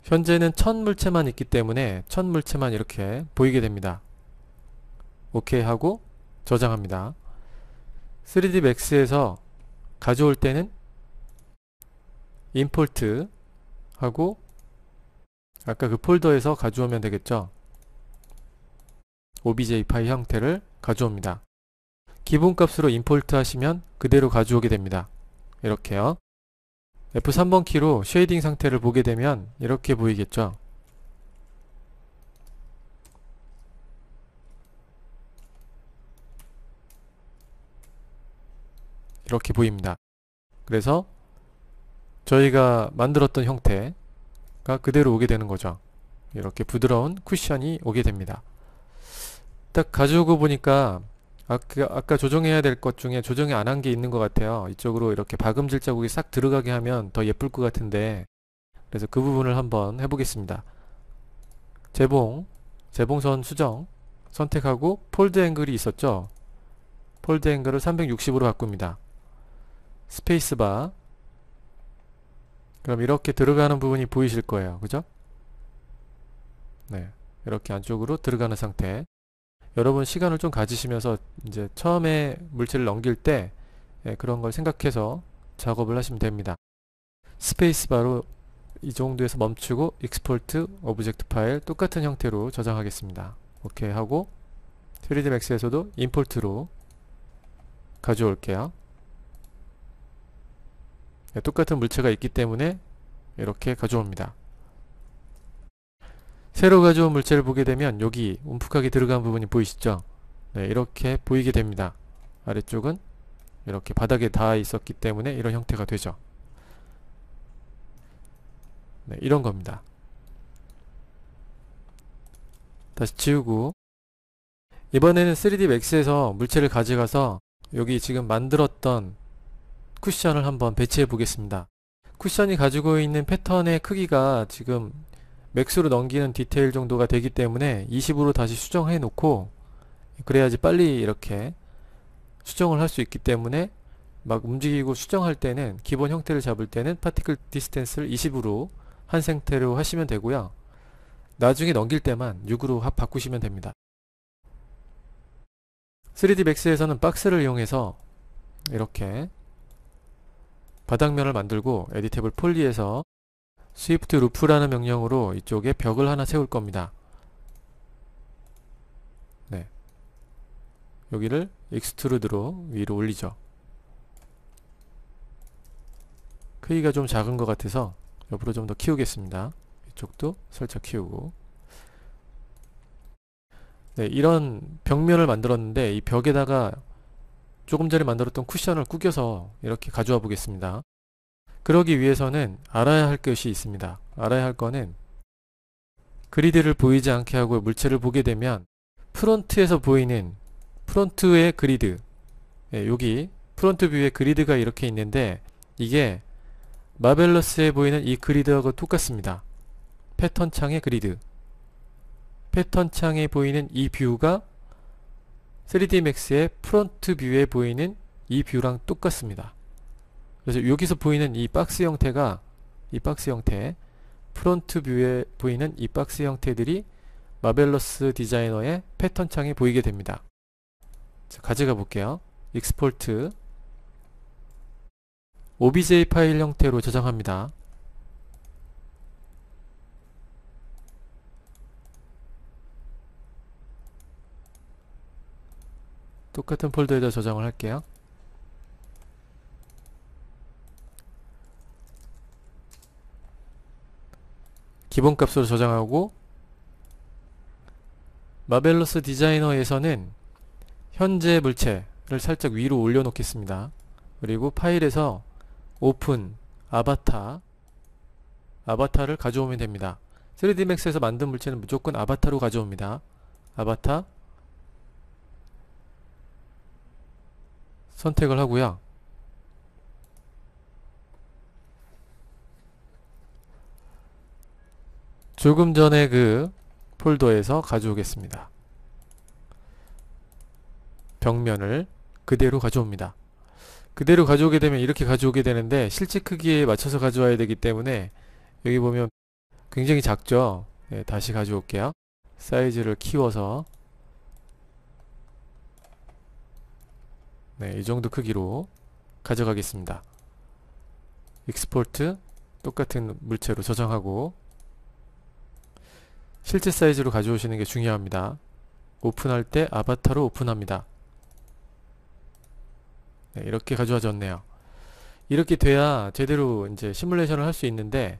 [SPEAKER 1] 현재는 천 물체만 있기 때문에 천 물체만 이렇게 보이게 됩니다. 오케이 하고 저장합니다. 3D Max에서 가져올 때는 import 하고 아까 그 폴더에서 가져오면 되겠죠. obj 파일 형태를 가져옵니다. 기본값으로 import 하시면 그대로 가져오게 됩니다. 이렇게요. F3번 키로 shading 상태를 보게 되면 이렇게 보이겠죠. 이렇게 보입니다. 그래서 저희가 만들었던 형태가 그대로 오게 되는 거죠. 이렇게 부드러운 쿠션이 오게 됩니다. 딱 가져오고 보니까 아까, 아까 조정해야 될 것 중에 조정이 안 한 게 있는 것 같아요. 이쪽으로 이렇게 박음질 자국이 싹 들어가게 하면 더 예쁠 것 같은데 그래서 그 부분을 한번 해보겠습니다. 재봉, 재봉선 수정 선택하고 fold angle이 있었죠. fold angle을 360으로 바꿉니다. 스페이스바 그럼 이렇게 들어가는 부분이 보이실 거예요. 그죠? 네. 이렇게 안쪽으로 들어가는 상태 여러분 시간을 좀 가지시면서 이제 처음에 물체를 넘길 때 예, 그런 걸 생각해서 작업을 하시면 됩니다. 스페이스바로 이 정도에서 멈추고 export object 파일 똑같은 형태로 저장하겠습니다. 오케이 하고 3D Max에서도 임포트로 가져올게요. 네, 똑같은 물체가 있기 때문에 이렇게 가져옵니다. 새로 가져온 물체를 보게 되면 여기 움푹하게 들어간 부분이 보이시죠? 네, 이렇게 보이게 됩니다. 아래쪽은 이렇게 바닥에 닿아 있었기 때문에 이런 형태가 되죠. 네, 이런 겁니다. 다시 지우고 이번에는 3D Max에서 물체를 가져가서 여기 지금 만들었던 쿠션을 한번 배치해 보겠습니다. 쿠션이 가지고 있는 패턴의 크기가 지금 맥스로 넘기는 디테일 정도가 되기 때문에 20으로 다시 수정해 놓고 그래야지 빨리 이렇게 수정을 할 수 있기 때문에 막 움직이고 수정할 때는 기본 형태를 잡을 때는 particle distance를 20으로 한 상태로 하시면 되고요. 나중에 넘길 때만 6으로 바꾸시면 됩니다. 3D Max에서는 박스를 이용해서 이렇게 바닥면을 만들고 editable poly에서 swift loop라는 명령으로 이쪽에 벽을 하나 세울 겁니다. 네. 여기를 extrude로 위로 올리죠. 크기가 좀 작은 것 같아서 옆으로 좀 더 키우겠습니다. 이쪽도 살짝 키우고 네, 이런 벽면을 만들었는데 이 벽에다가 조금 전에 만들었던 쿠션을 구겨서 이렇게 가져와 보겠습니다. 그러기 위해서는 알아야 할 것이 있습니다. 알아야 할 거는 그리드를 보이지 않게 하고 물체를 보게 되면 front에서 보이는 front의 그리드 예, 여기 front view에 그리드가 이렇게 있는데 이게 마벨러스에 보이는 이 그리드하고 똑같습니다. 패턴 창의 그리드 패턴 창에 보이는 이 뷰가 3D Max의 프론트 뷰에 보이는 이 뷰랑 똑같습니다. 그래서 여기서 보이는 이 박스 형태가 이 박스 형태 front view에 보이는 이 박스 형태들이 마벨러스 디자이너의 패턴 창에 보이게 됩니다. 자, 가져가 볼게요. export OBJ 파일 형태로 저장합니다. 똑같은 폴더에다 저장을 할게요. 기본값으로 저장하고 마벨러스 디자이너에서는 현재 물체를 살짝 위로 올려 놓겠습니다. 그리고 파일에서 오픈 아바타 아바타를 가져오면 됩니다. 3D Max에서 만든 물체는 무조건 아바타로 가져옵니다. 아바타 선택을 하고요. 조금 전에 그 폴더에서 가져오겠습니다. 벽면을 그대로 가져옵니다. 그대로 가져오게 되면 이렇게 가져오게 되는데 실제 크기에 맞춰서 가져와야 되기 때문에 여기 보면 굉장히 작죠? 네, 다시 가져올게요. 사이즈를 키워서 네, 이 정도 크기로 가져가겠습니다. export 똑같은 물체로 저장하고 실제 사이즈로 가져오시는 게 중요합니다. 오픈할 때 아바타로 오픈합니다. 네, 이렇게 가져와졌네요. 이렇게 돼야 제대로 이제 시뮬레이션을 할 수 있는데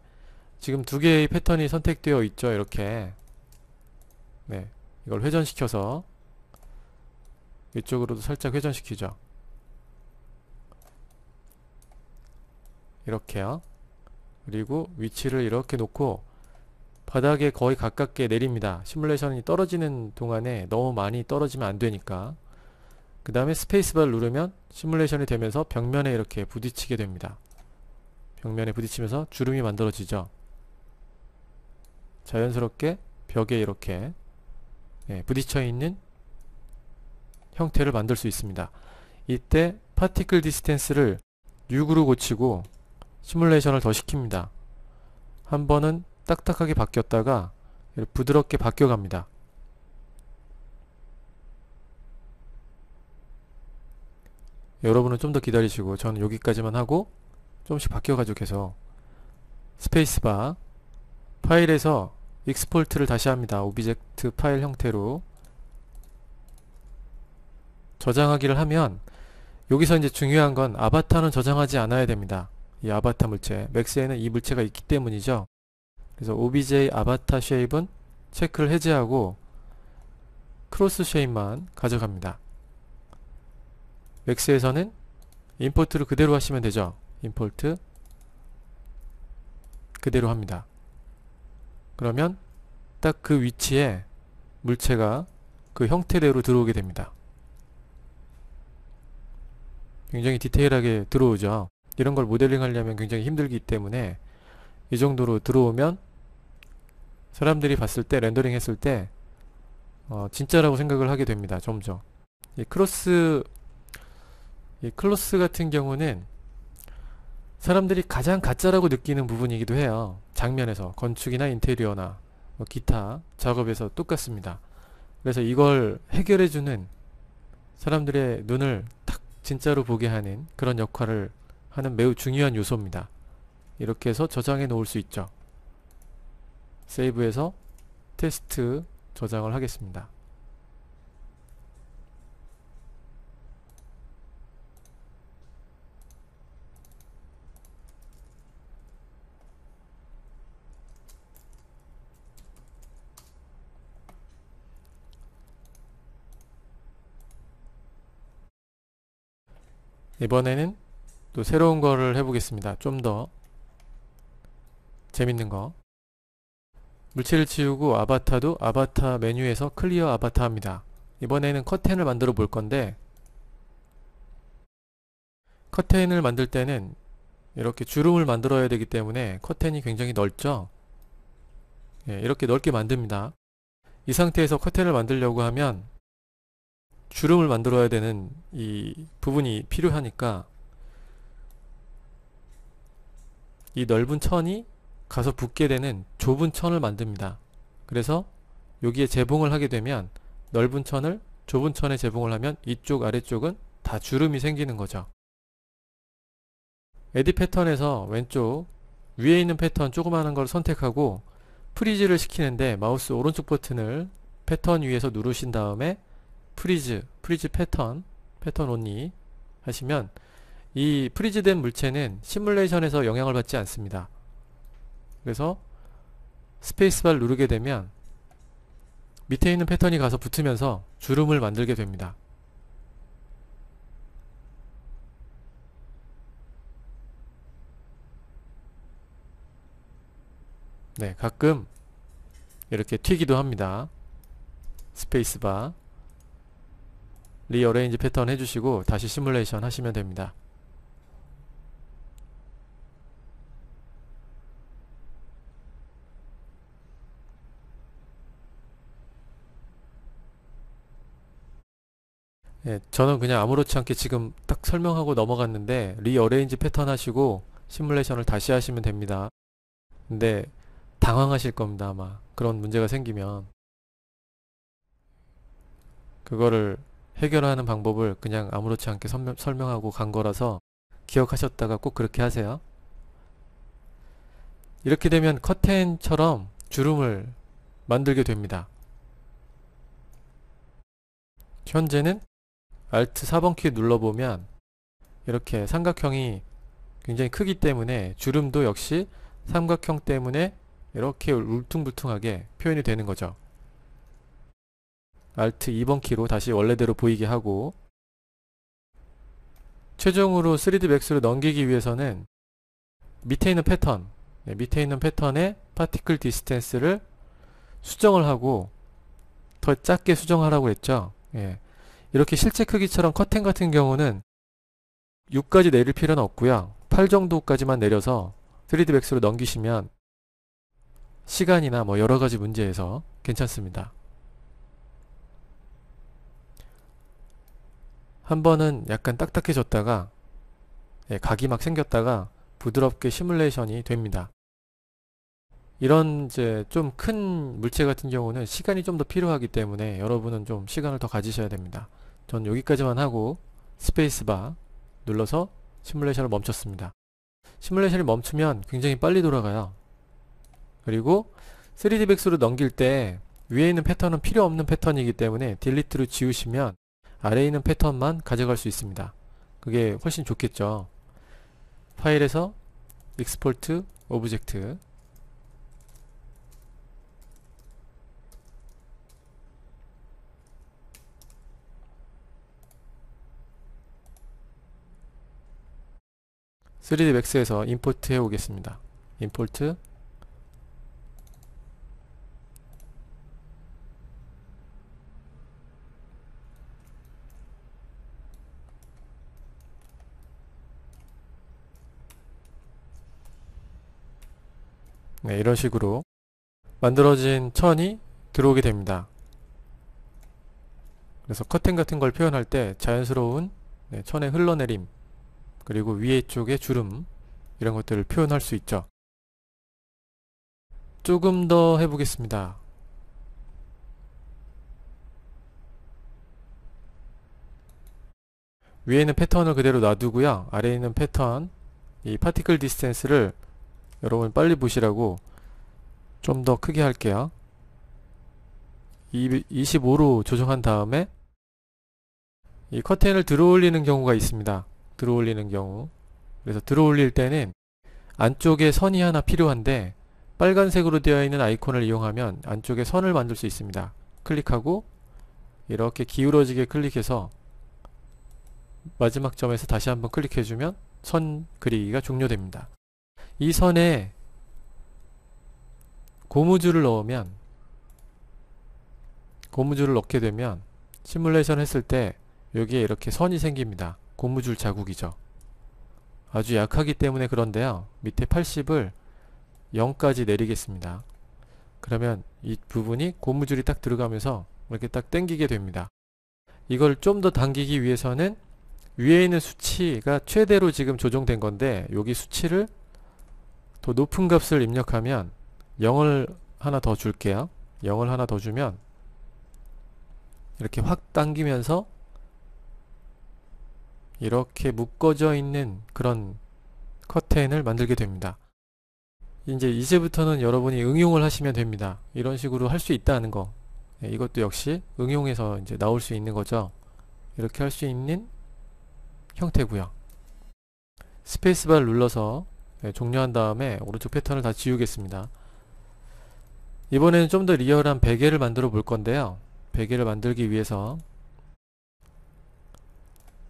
[SPEAKER 1] 지금 두 개의 패턴이 선택되어 있죠. 이렇게 네, 이걸 회전시켜서 이쪽으로도 살짝 회전시키죠. 이렇게요. 그리고 위치를 이렇게 놓고 바닥에 거의 가깝게 내립니다. 시뮬레이션이 떨어지는 동안에 너무 많이 떨어지면 안 되니까 그 다음에 스페이스바를 누르면 시뮬레이션이 되면서 벽면에 이렇게 부딪히게 됩니다. 벽면에 부딪히면서 주름이 만들어지죠. 자연스럽게 벽에 이렇게 예, 부딪혀 있는 형태를 만들 수 있습니다. 이때 particle distance를 6으로 고치고 시뮬레이션을 더 시킵니다. 한 번은 딱딱하게 바뀌었다가 부드럽게 바뀌어 갑니다. 여러분은 좀 더 기다리시고 저는 여기까지만 하고 조금씩 바뀌어가지고 계속 스페이스바 파일에서 export를 다시 합니다. object 파일 형태로 저장하기를 하면 여기서 이제 중요한 건 아바타는 저장하지 않아야 됩니다. 이 아바타 물체 맥스에는 이 물체가 있기 때문이죠. 그래서 obj avatar shape은 체크를 해제하고 cloth shape만 가져갑니다. 맥스에서는 import를 그대로 하시면 되죠. import 그대로 합니다. 그러면 딱 그 위치에 물체가 그 형태대로 들어오게 됩니다. 굉장히 디테일하게 들어오죠. 이런 걸 모델링 하려면 굉장히 힘들기 때문에 이 정도로 들어오면 사람들이 봤을 때 렌더링 했을 때 어, 진짜라고 생각을 하게 됩니다. 점점 이 cloth 이 cloth 같은 경우는 사람들이 가장 가짜라고 느끼는 부분이기도 해요. 장면에서 건축이나 인테리어나 뭐 기타 작업에서 똑같습니다. 그래서 이걸 해결해주는 사람들의 눈을 탁 진짜로 보게 하는 그런 역할을 하는 매우 중요한 요소입니다. 이렇게 해서 저장해 놓을 수 있죠. 세이브해서 테스트 저장을 하겠습니다. 이번에는 또 새로운 거를 해보겠습니다. 좀 더 재밌는 거 물체를 지우고 아바타도 아바타 메뉴에서 클리어 아바타 합니다. 이번에는 커튼을 만들어 볼 건데 커튼을 만들 때는 이렇게 주름을 만들어야 되기 때문에 커튼이 굉장히 넓죠. 예, 이렇게 넓게 만듭니다. 이 상태에서 커튼을 만들려고 하면 주름을 만들어야 되는 이 부분이 필요하니까 이 넓은 천이 가서 붙게 되는 좁은 천을 만듭니다. 그래서 여기에 재봉을 하게 되면 넓은 천을 좁은 천에 재봉을 하면 이쪽 아래쪽은 다 주름이 생기는 거죠. edit pattern에서 왼쪽 위에 있는 패턴 조그마한 걸 선택하고 freeze를 시키는데 마우스 오른쪽 버튼을 패턴 위에서 누르신 다음에 freeze, freeze pattern, pattern only 하시면 이 freeze된 물체는 시뮬레이션에서 영향을 받지 않습니다. 그래서 스페이스바를 누르게 되면 밑에 있는 패턴이 가서 붙으면서 주름을 만들게 됩니다. 네, 가끔 이렇게 튀기도 합니다. 스페이스바 rearrange pattern 해주시고 다시 시뮬레이션 하시면 됩니다. 예, 저는 그냥 아무렇지 않게 지금 딱 설명하고 넘어갔는데 rearrange pattern 하시고 시뮬레이션을 다시 하시면 됩니다. 근데 당황하실 겁니다 아마 그런 문제가 생기면 그거를 해결하는 방법을 그냥 아무렇지 않게 설명, 하고간 거라서 기억하셨다가 꼭 그렇게 하세요. 이렇게 되면 커튼처럼 주름을 만들게 됩니다. 현재는 Alt 4번 키 눌러보면 이렇게 삼각형이 굉장히 크기 때문에 주름도 역시 삼각형 때문에 이렇게 울퉁불퉁하게 표현이 되는 거죠. Alt 2번 키로 다시 원래대로 보이게 하고 최종으로 3D 맥스로 넘기기 위해서는 밑에 있는 패턴 네, 밑에 있는 패턴의 particle distance를 수정을 하고 더 작게 수정하라고 했죠. 예. 이렇게 실제 크기처럼 커튼 같은 경우는 6까지 내릴 필요는 없고요. 8 정도까지만 내려서 3D 맥스로 넘기시면 시간이나 뭐 여러가지 문제에서 괜찮습니다. 한 번은 약간 딱딱해졌다가 예, 각이 막 생겼다가 부드럽게 시뮬레이션이 됩니다. 이런 이제 좀 큰 물체 같은 경우는 시간이 좀 더 필요하기 때문에 여러분은 좀 시간을 더 가지셔야 됩니다. 전 여기까지만 하고 스페이스바 눌러서 시뮬레이션을 멈췄습니다. 시뮬레이션이 멈추면 굉장히 빨리 돌아가요. 그리고 3D Max로 넘길 때 위에 있는 패턴은 필요 없는 패턴이기 때문에 delete로 지우시면 아래에 있는 패턴만 가져갈 수 있습니다. 그게 훨씬 좋겠죠. 파일에서 export object (3D Max에서) 임포트 해 오겠습니다. 임포트. 네, 이런 식으로 만들어진 천이 들어오게 됩니다. 그래서 커튼 같은 걸 표현할 때 자연스러운 네, 천의 흘러내림 그리고 위에 쪽의 주름 이런 것들을 표현할 수 있죠. 조금 더 해보겠습니다. 위에 있는 패턴을 그대로 놔두고요. 아래에 있는 패턴 이 파티클 디스텐스를 여러분 빨리 보시라고 좀 더 크게 할게요 25로 조정한 다음에 이 커튼을 들어 올리는 경우가 있습니다 들어 올리는 경우. 그래서 들어 올릴 때는 안쪽에 선이 하나 필요한데 빨간색으로 되어 있는 아이콘을 이용하면 안쪽에 선을 만들 수 있습니다. 클릭하고 이렇게 기울어지게 클릭해서 마지막 점에서 다시 한번 클릭해주면 선 그리기가 종료됩니다. 이 선에 고무줄을 넣으면 고무줄을 넣게 되면 시뮬레이션 했을 때 여기에 이렇게 선이 생깁니다. 고무줄 자국이죠. 아주 약하기 때문에 그런데요. 밑에 80을 0까지 내리겠습니다. 그러면 이 부분이 고무줄이 딱 들어가면서 이렇게 딱 당기게 됩니다. 이걸 좀 더 당기기 위해서는 위에 있는 수치가 최대로 지금 조정된 건데 여기 수치를 더 높은 값을 입력하면 0을 하나 더 줄게요 0을 하나 더 주면 이렇게 확 당기면서 이렇게 묶어져 있는 그런 커튼을 만들게 됩니다. 이제 이제부터는 여러분이 응용을 하시면 됩니다. 이런 식으로 할 수 있다는 거. 네, 이것도 역시 응용해서 이제 나올 수 있는 거죠. 이렇게 할 수 있는 형태고요. 스페이스바를 눌러서 네, 종료한 다음에 오른쪽 패턴을 다 지우겠습니다. 이번에는 좀 더 리얼한 베개를 만들어 볼 건데요. 베개를 만들기 위해서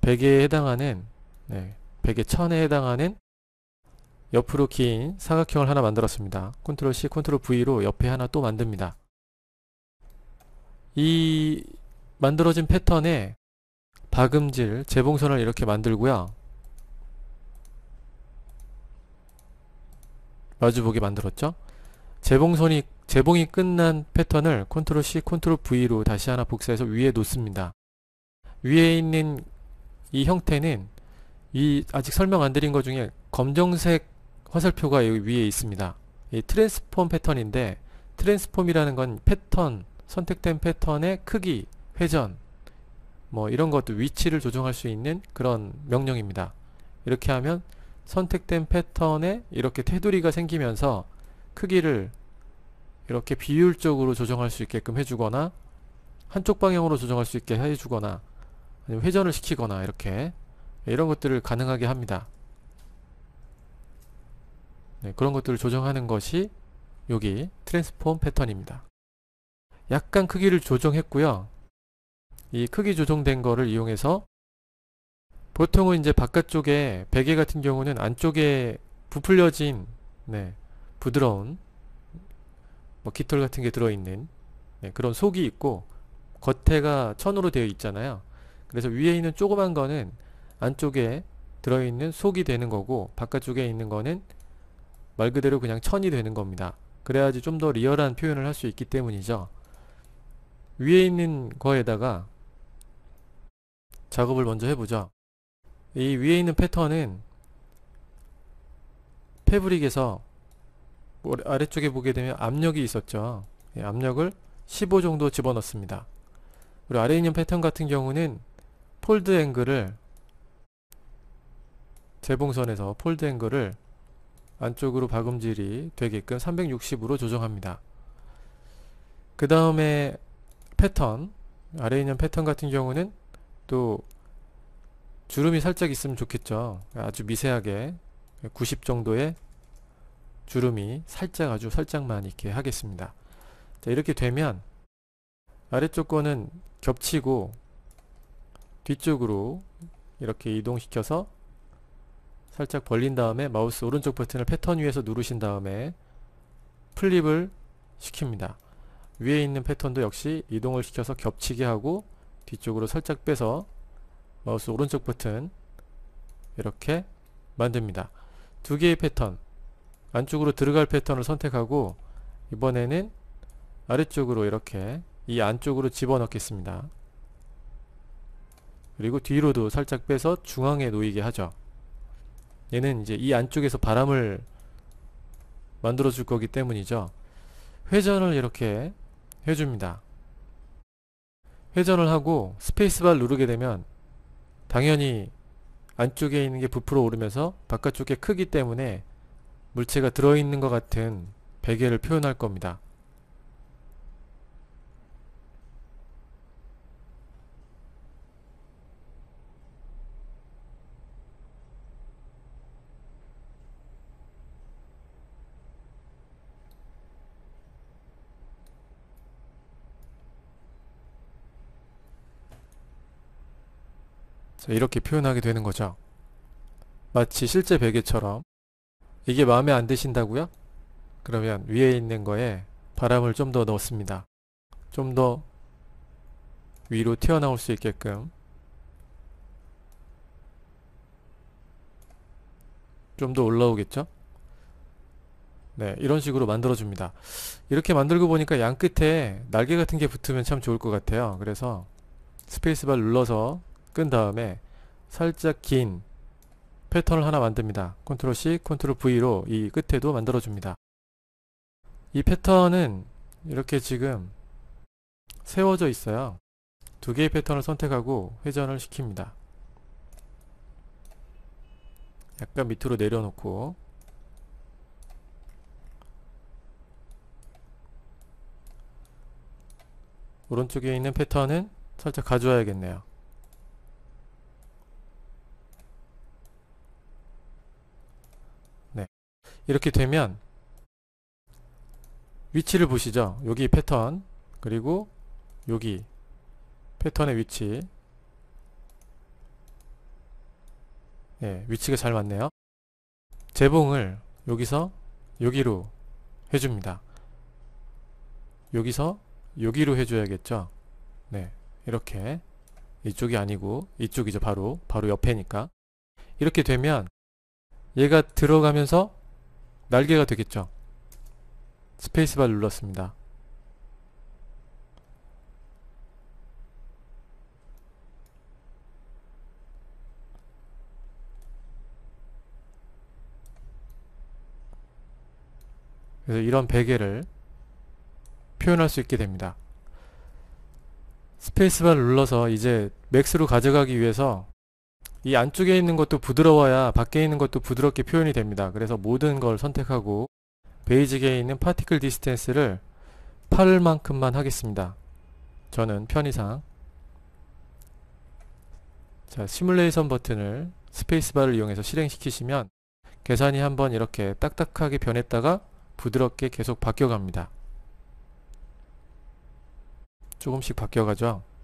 [SPEAKER 1] 베개에 해당하는 네, 베개 천에 해당하는 옆으로 긴 사각형을 하나 만들었습니다. 컨트롤 C, 컨트롤 V로 옆에 하나 또 만듭니다. 이 만들어진 패턴에 박음질, 재봉선을 이렇게 만들고요. 마주보게 만들었죠. 재봉선이 재봉이 끝난 패턴을 컨트롤 C, 컨트롤 V로 다시 하나 복사해서 위에 놓습니다. 위에 있는 이 형태는 이 아직 설명 안 드린 것 중에 검정색 화살표가 여기 위에 있습니다. 이 transform pattern인데 transform이라는 건 패턴, 선택된 패턴의 크기, 회전 뭐 이런 것도 위치를 조정할 수 있는 그런 명령입니다. 이렇게 하면 선택된 패턴에 이렇게 테두리가 생기면서 크기를 이렇게 비율적으로 조정할 수 있게끔 해주거나 한쪽 방향으로 조정할 수 있게 해주거나 회전을 시키거나 이렇게 이런 것들을 가능하게 합니다. 네, 그런 것들을 조정하는 것이 여기 트랜스폼 패턴입니다. 약간 크기를 조정했고요. 이 크기 조정된 거를 이용해서 보통은 이제 바깥쪽에 베개 같은 경우는 안쪽에 부풀려진 네, 부드러운 뭐 깃털 같은 게 들어있는 네, 그런 속이 있고 겉에가 천으로 되어 있잖아요. 그래서 위에 있는 조그만 거는 안쪽에 들어있는 속이 되는 거고 바깥쪽에 있는 거는 말 그대로 그냥 천이 되는 겁니다. 그래야지 좀 더 리얼한 표현을 할 수 있기 때문이죠. 위에 있는 거에다가 작업을 먼저 해보죠. 이 위에 있는 패턴은 패브릭에서 아래쪽에 보게 되면 압력이 있었죠. 예, 압력을 15 정도 집어넣습니다. 그리고 아래에 있는 패턴 같은 경우는 fold angle을 재봉선에서 fold angle을 안쪽으로 박음질이 되게끔 360으로 조정합니다. 그 다음에 패턴 아래에 있는 패턴 같은 경우는 또 주름이 살짝 있으면 좋겠죠. 아주 미세하게 90 정도의 주름이 살짝 아주 살짝만 있게 하겠습니다. 자, 이렇게 되면 아래쪽 거는 겹치고 뒤쪽으로 이렇게 이동시켜서 살짝 벌린 다음에 마우스 오른쪽 버튼을 패턴 위에서 누르신 다음에 flip을 시킵니다. 위에 있는 패턴도 역시 이동을 시켜서 겹치게 하고 뒤쪽으로 살짝 빼서 마우스 오른쪽 버튼 이렇게 만듭니다. 두 개의 패턴 안쪽으로 들어갈 패턴을 선택하고 이번에는 아래쪽으로 이렇게 이 안쪽으로 집어넣겠습니다. 그리고 뒤로도 살짝 빼서 중앙에 놓이게 하죠. 얘는 이제 이 안쪽에서 바람을 만들어 줄 거기 때문이죠. 회전을 이렇게 해줍니다. 회전을 하고 스페이스바를 누르게 되면 당연히 안쪽에 있는 게 부풀어 오르면서 바깥쪽에 크기 때문에 물체가 들어있는 것 같은 베개를 표현할 겁니다. 자, 이렇게 표현하게 되는 거죠. 마치 실제 베개처럼 이게 마음에 안 드신다고요? 그러면 위에 있는 거에 바람을 좀 더 넣습니다. 좀 더 위로 튀어나올 수 있게끔 좀 더 올라오겠죠? 네, 이런 식으로 만들어줍니다. 이렇게 만들고 보니까 양 끝에 날개 같은 게 붙으면 참 좋을 것 같아요. 그래서 스페이스바를 눌러서 끈 다음에 살짝 긴 패턴을 하나 만듭니다. 컨트롤 C, 컨트롤 V로 이 끝에도 만들어줍니다. 이 패턴은 이렇게 지금 세워져 있어요. 두 개의 패턴을 선택하고 회전을 시킵니다. 약간 밑으로 내려놓고 오른쪽에 있는 패턴은 살짝 가져와야겠네요. 이렇게 되면 위치를 보시죠. 여기 패턴 그리고 여기 패턴의 위치 네, 위치가 잘 맞네요. 재봉을 여기서 여기로 해줍니다. 여기서 여기로 해줘야겠죠. 네, 이렇게 이쪽이 아니고 이쪽이죠. 바로 바로 옆에니까 이렇게 되면 얘가 들어가면서 날개가 되겠죠. 스페이스바 눌렀습니다. 그래서 이런 베개를 표현할 수 있게 됩니다. 스페이스바를 눌러서 이제 Max로 가져가기 위해서 이 안쪽에 있는 것도 부드러워야 밖에 있는 것도 부드럽게 표현이 됩니다. 그래서 모든 걸 선택하고 basic에 있는 particle distance를 8만큼만 하겠습니다. 저는 편의상 자 시뮬레이션 버튼을 스페이스바를 이용해서 실행시키시면 계산이 한번 이렇게 딱딱하게 변했다가 부드럽게 계속 바뀌어갑니다. 조금씩 바뀌어가죠.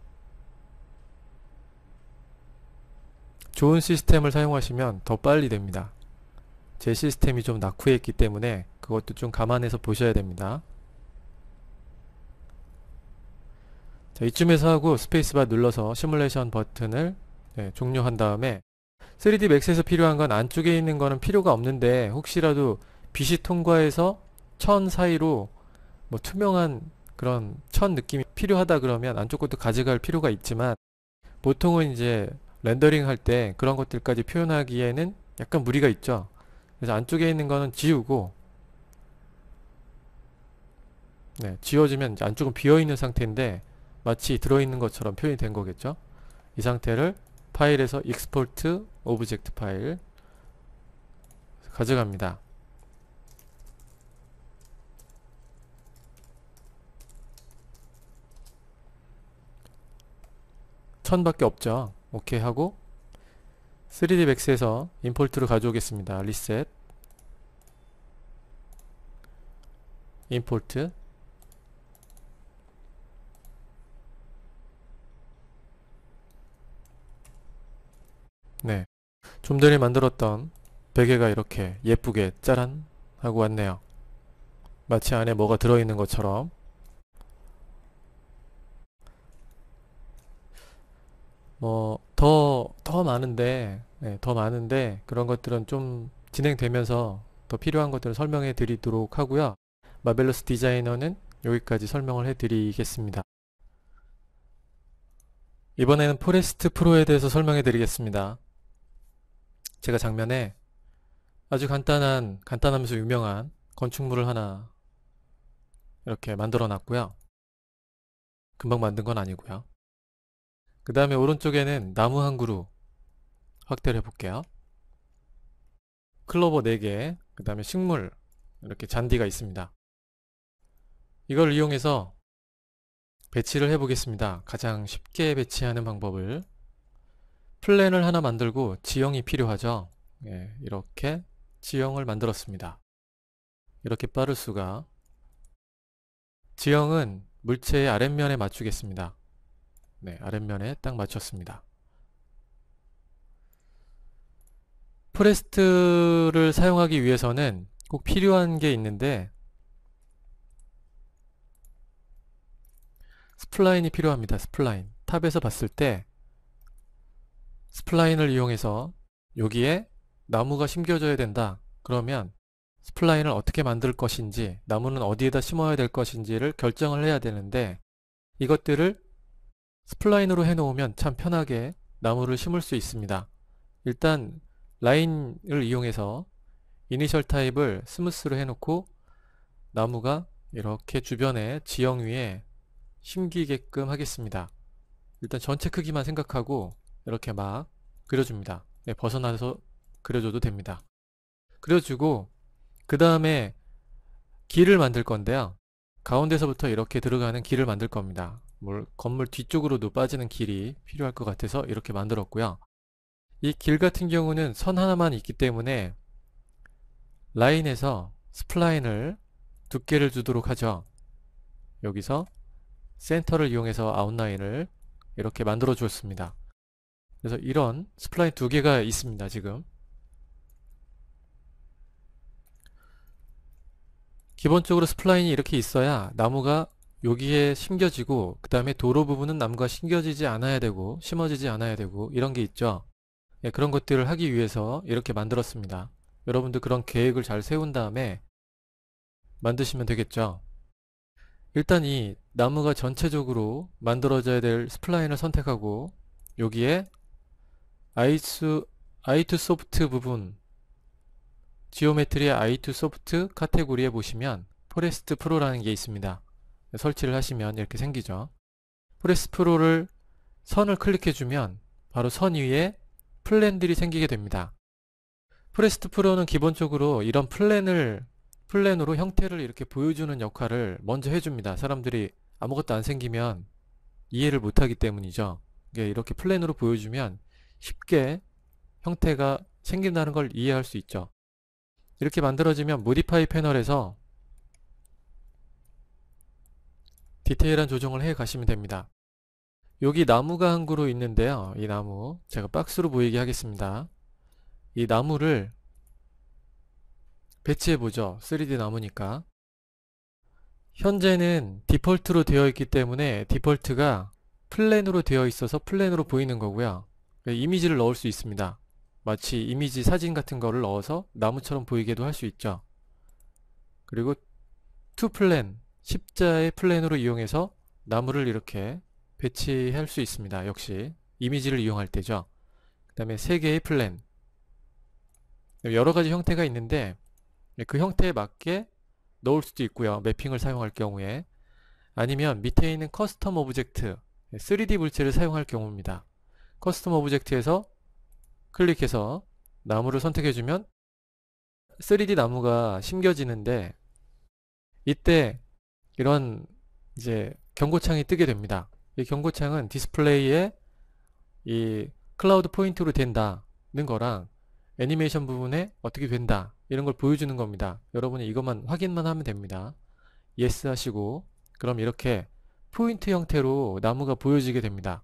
[SPEAKER 1] 좋은 시스템을 사용하시면 더 빨리 됩니다. 제 시스템이 좀 낙후했기 때문에 그것도 좀 감안해서 보셔야 됩니다. 자, 이쯤에서 하고 스페이스바 눌러서 시뮬레이션 버튼을 네, 종료한 다음에 3D 맥스에서 필요한 건 안쪽에 있는 거는 필요가 없는데 혹시라도 빛이 통과해서 천 사이로 뭐 투명한 그런 천 느낌이 필요하다 그러면 안쪽 것도 가져갈 필요가 있지만 보통은 이제 렌더링 할 때 그런 것들까지 표현하기에는 약간 무리가 있죠. 그래서 안쪽에 있는 거는 지우고 네, 지워지면 안쪽은 비어있는 상태인데 마치 들어있는 것처럼 표현이 된 거겠죠. 이 상태를 파일에서 export object 파일 가져갑니다. 천밖에 없죠. 오케이 하고 3D Max에서 import를 가져오겠습니다. 리셋 임포트 네. 좀 전에 만들었던 베개가 이렇게 예쁘게 짜란 하고 왔네요. 마치 안에 뭐가 들어있는 것처럼 뭐더더 많은데 네, 더 많은데 그런 것들은 좀 진행되면서 더 필요한 것들을 설명해 드리도록 하고요. Marvelous Designer는 여기까지 설명을 해 드리겠습니다. 이번에는 Forest Pro에 대해서 설명해 드리겠습니다. 제가 장면에 아주 간단한 간단하면서 유명한 건축물을 하나 이렇게 만들어 놨고요. 금방 만든 건 아니고요. 그 다음에 오른쪽에는 나무 한 그루 확대를 해볼게요. 클로버 4개, 그 다음에 식물 이렇게 잔디가 있습니다. 이걸 이용해서 배치를 해보겠습니다. 가장 쉽게 배치하는 방법을 plane을 하나 만들고 지형이 필요하죠. 예, 이렇게 지형을 만들었습니다. 이렇게 빠를 수가 지형은 물체의 아랫면에 맞추겠습니다. 네, 아랫면에 딱 맞췄습니다. Forest를 사용하기 위해서는 꼭 필요한 게 있는데 spline이 필요합니다. spline. top에서 봤을 때 spline을 이용해서 여기에 나무가 심겨져야 된다. 그러면 spline을 어떻게 만들 것인지 나무는 어디에다 심어야 될 것인지를 결정을 해야 되는데 이것들을 spline으로 해놓으면 참 편하게 나무를 심을 수 있습니다. 일단 라인을 이용해서 이니셜 타입을 스무스로 해놓고 나무가 이렇게 주변에 지형 위에 심기게끔 하겠습니다. 일단 전체 크기만 생각하고 이렇게 막 그려줍니다. 네, 벗어나서 그려줘도 됩니다. 그려주고 그 다음에 길을 만들 건데요. 가운데서부터 이렇게 들어가는 길을 만들 겁니다. 뭘 건물 뒤쪽으로도 빠지는 길이 필요할 것 같아서 이렇게 만들었고요. 이 길 같은 경우는 선 하나만 있기 때문에 라인에서 spline을 두께를 주도록 하죠. 여기서 센터를 이용해서 outline을 이렇게 만들어 주었습니다. 그래서 이런 spline 두 개가 있습니다. 지금 기본적으로 spline이 이렇게 있어야 나무가 여기에 심겨지고 그 다음에 도로 부분은 나무가 심겨지지 않아야 되고 심어지지 않아야 되고 이런 게 있죠. 예, 그런 것들을 하기 위해서 이렇게 만들었습니다. 여러분들 그런 계획을 잘 세운 다음에 만드시면 되겠죠. 일단 이 나무가 전체적으로 만들어져야 될 spline을 선택하고 여기에 아이스, Itoo Soft 부분 geometry의 Itoo Soft 카테고리에 보시면 Forest Pro라는 게 있습니다. 설치를 하시면 이렇게 생기죠. Forest Pro를 선을 클릭해주면 바로 선 위에 plane들이 생기게 됩니다. Forest Pro는 기본적으로 이런 plane을 plane으로 형태를 이렇게 보여주는 역할을 먼저 해줍니다. 사람들이 아무것도 안 생기면 이해를 못하기 때문이죠. 이렇게 plane으로 보여주면 쉽게 형태가 생긴다는 걸 이해할 수 있죠. 이렇게 만들어지면 modify 패널에서 디테일한 조정을 해 가시면 됩니다. 여기 나무가 한 그루 있는데요. 이 나무 제가 박스로 보이게 하겠습니다. 이 나무를 배치해보죠. 3D 나무니까. 현재는 디폴트로 되어 있기 때문에 디폴트가 플랜으로 되어 있어서 플랜으로 보이는 거고요. 이미지를 넣을 수 있습니다. 마치 이미지 사진 같은 거를 넣어서 나무처럼 보이게도 할 수 있죠. 그리고 two plane, 십자의 plane으로 이용해서 나무를 이렇게 배치할 수 있습니다. 역시 이미지를 이용할 때죠. 그 다음에 세 개의 plane 여러 가지 형태가 있는데 그 형태에 맞게 넣을 수도 있고요. 매핑을 사용할 경우에 아니면 밑에 있는 custom object 3D 물체를 사용할 경우입니다. custom object에서 클릭해서 나무를 선택해주면 3D 나무가 심겨지는데 이때 이런 이제 경고창이 뜨게 됩니다. 이 경고창은 디스플레이에 이 cloud point로 된다는 거랑 애니메이션 부분에 어떻게 된다 이런 걸 보여주는 겁니다. 여러분이 이것만 확인만 하면 됩니다. yes 하시고 그럼 이렇게 포인트 형태로 나무가 보여지게 됩니다.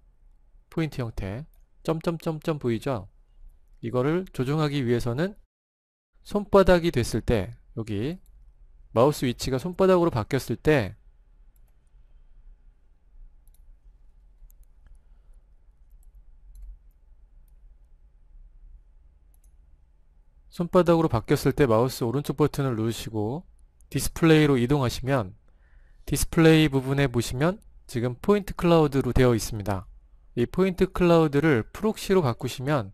[SPEAKER 1] 포인트 형태 점점점점 보이죠? 이거를 조정하기 위해서는 손바닥이 됐을 때 여기 마우스 위치가 손바닥으로 바뀌었을 때 손바닥으로 바뀌었을 때 마우스 오른쪽 버튼을 누르시고 디스플레이로 이동하시면 디스플레이 부분에 보시면 지금 point cloud로 되어 있습니다. 이 point cloud를 proxy로 바꾸시면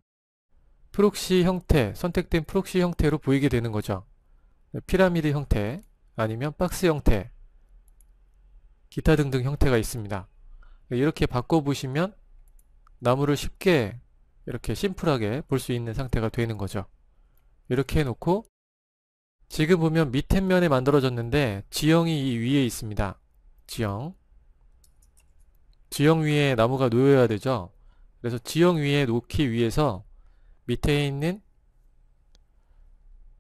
[SPEAKER 1] proxy 형태, 선택된 proxy 형태로 보이게 되는 거죠. 피라미드 형태, 아니면 박스 형태, 기타 등등 형태가 있습니다. 이렇게 바꿔보시면 나무를 쉽게 이렇게 심플하게 볼 수 있는 상태가 되는 거죠. 이렇게 해놓고 지금 보면 밑에 면에 만들어졌는데 지형이 이 위에 있습니다. 지형 지형 위에 나무가 놓여야 되죠. 그래서 지형 위에 놓기 위해서 밑에 있는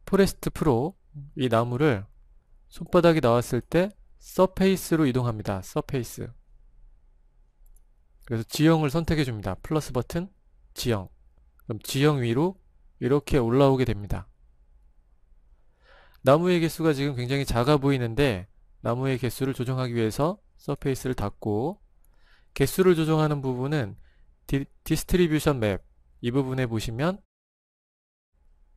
[SPEAKER 1] Forest Pro 이 나무를 손바닥이 나왔을 때 surface로 이동합니다. surface 그래서 지형을 선택해 줍니다. 플러스 버튼 지형 그럼 지형 위로 이렇게 올라오게 됩니다. 나무의 개수가 지금 굉장히 작아 보이는데 나무의 개수를 조정하기 위해서 surface를 닫고 개수를 조정하는 부분은 디, distribution map 이 부분에 보시면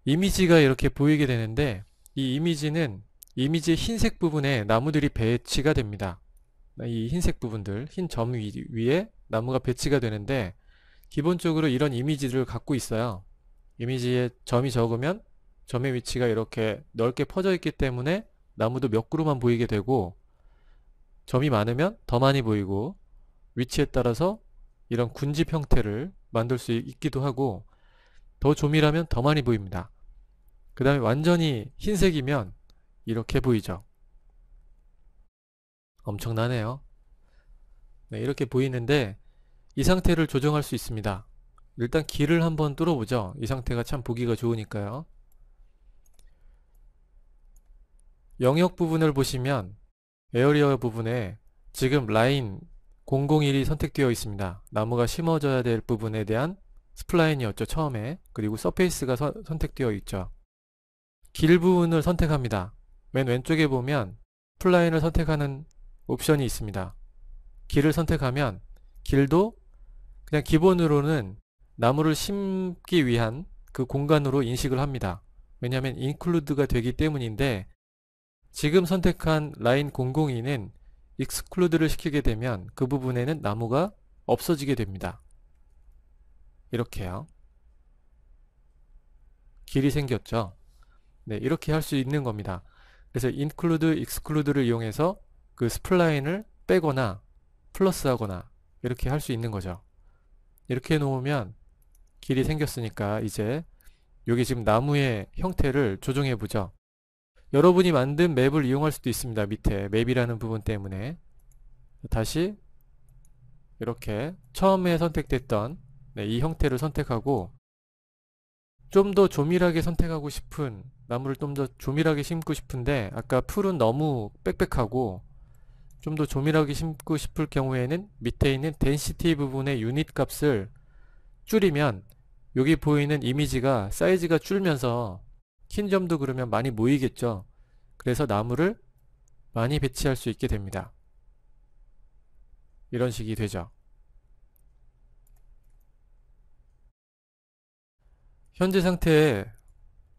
[SPEAKER 1] 이미지가 이렇게 보이게 되는데 이 이미지는 이미지 흰색 부분에 나무들이 배치가 됩니다. 이 흰색 부분들, 흰 점 위에 나무가 배치가 되는데 기본적으로 이런 이미지를 갖고 있어요. 이미지에 점이 적으면 점의 위치가 이렇게 넓게 퍼져 있기 때문에 나무도 몇 그루만 보이게 되고 점이 많으면 더 많이 보이고 위치에 따라서 이런 군집 형태를 만들 수 있기도 하고 더 조밀하면 더 많이 보입니다. 그 다음에 완전히 흰색이면 이렇게 보이죠. 엄청나네요. 네, 이렇게 보이는데 이 상태를 조정할 수 있습니다. 일단 길을 한번 뚫어보죠. 이 상태가 참 보기가 좋으니까요. 영역 부분을 보시면 area 부분에 지금 라인 001이 선택되어 있습니다. 나무가 심어져야 될 부분에 대한 spline이었죠. 처음에. 그리고 surface가 서, 선택되어 있죠. 길 부분을 선택합니다. 맨 왼쪽에 보면 플라인을 선택하는 옵션이 있습니다. 길을 선택하면 길도 그냥 기본으로는 나무를 심기 위한 그 공간으로 인식을 합니다. 왜냐하면 include가 되기 때문인데 지금 선택한 라인 002는 exclude를 시키게 되면 그 부분에는 나무가 없어지게 됩니다. 이렇게요. 길이 생겼죠. 네, 이렇게 할 수 있는 겁니다. 그래서 include, exclude를 이용해서 그 spline을 빼거나 플러스하거나 이렇게 할 수 있는 거죠. 이렇게 해놓으면 길이 생겼으니까 이제 여기 지금 나무의 형태를 조정해 보죠. 여러분이 만든 map을 이용할 수도 있습니다. 밑에 map이라는 부분 때문에 다시 이렇게 처음에 선택됐던 네, 이 형태를 선택하고 좀 더 조밀하게 선택하고 싶은 나무를 좀 더 조밀하게 심고 싶은데 아까 풀은 너무 빽빽하고 좀 더 조밀하게 심고 싶을 경우에는 밑에 있는 덴시티 부분의 유닛 값을 줄이면 여기 보이는 이미지가 사이즈가 줄면서 킨 점도 그러면 많이 모이겠죠. 그래서 나무를 많이 배치할 수 있게 됩니다. 이런 식이 되죠. 현재 상태에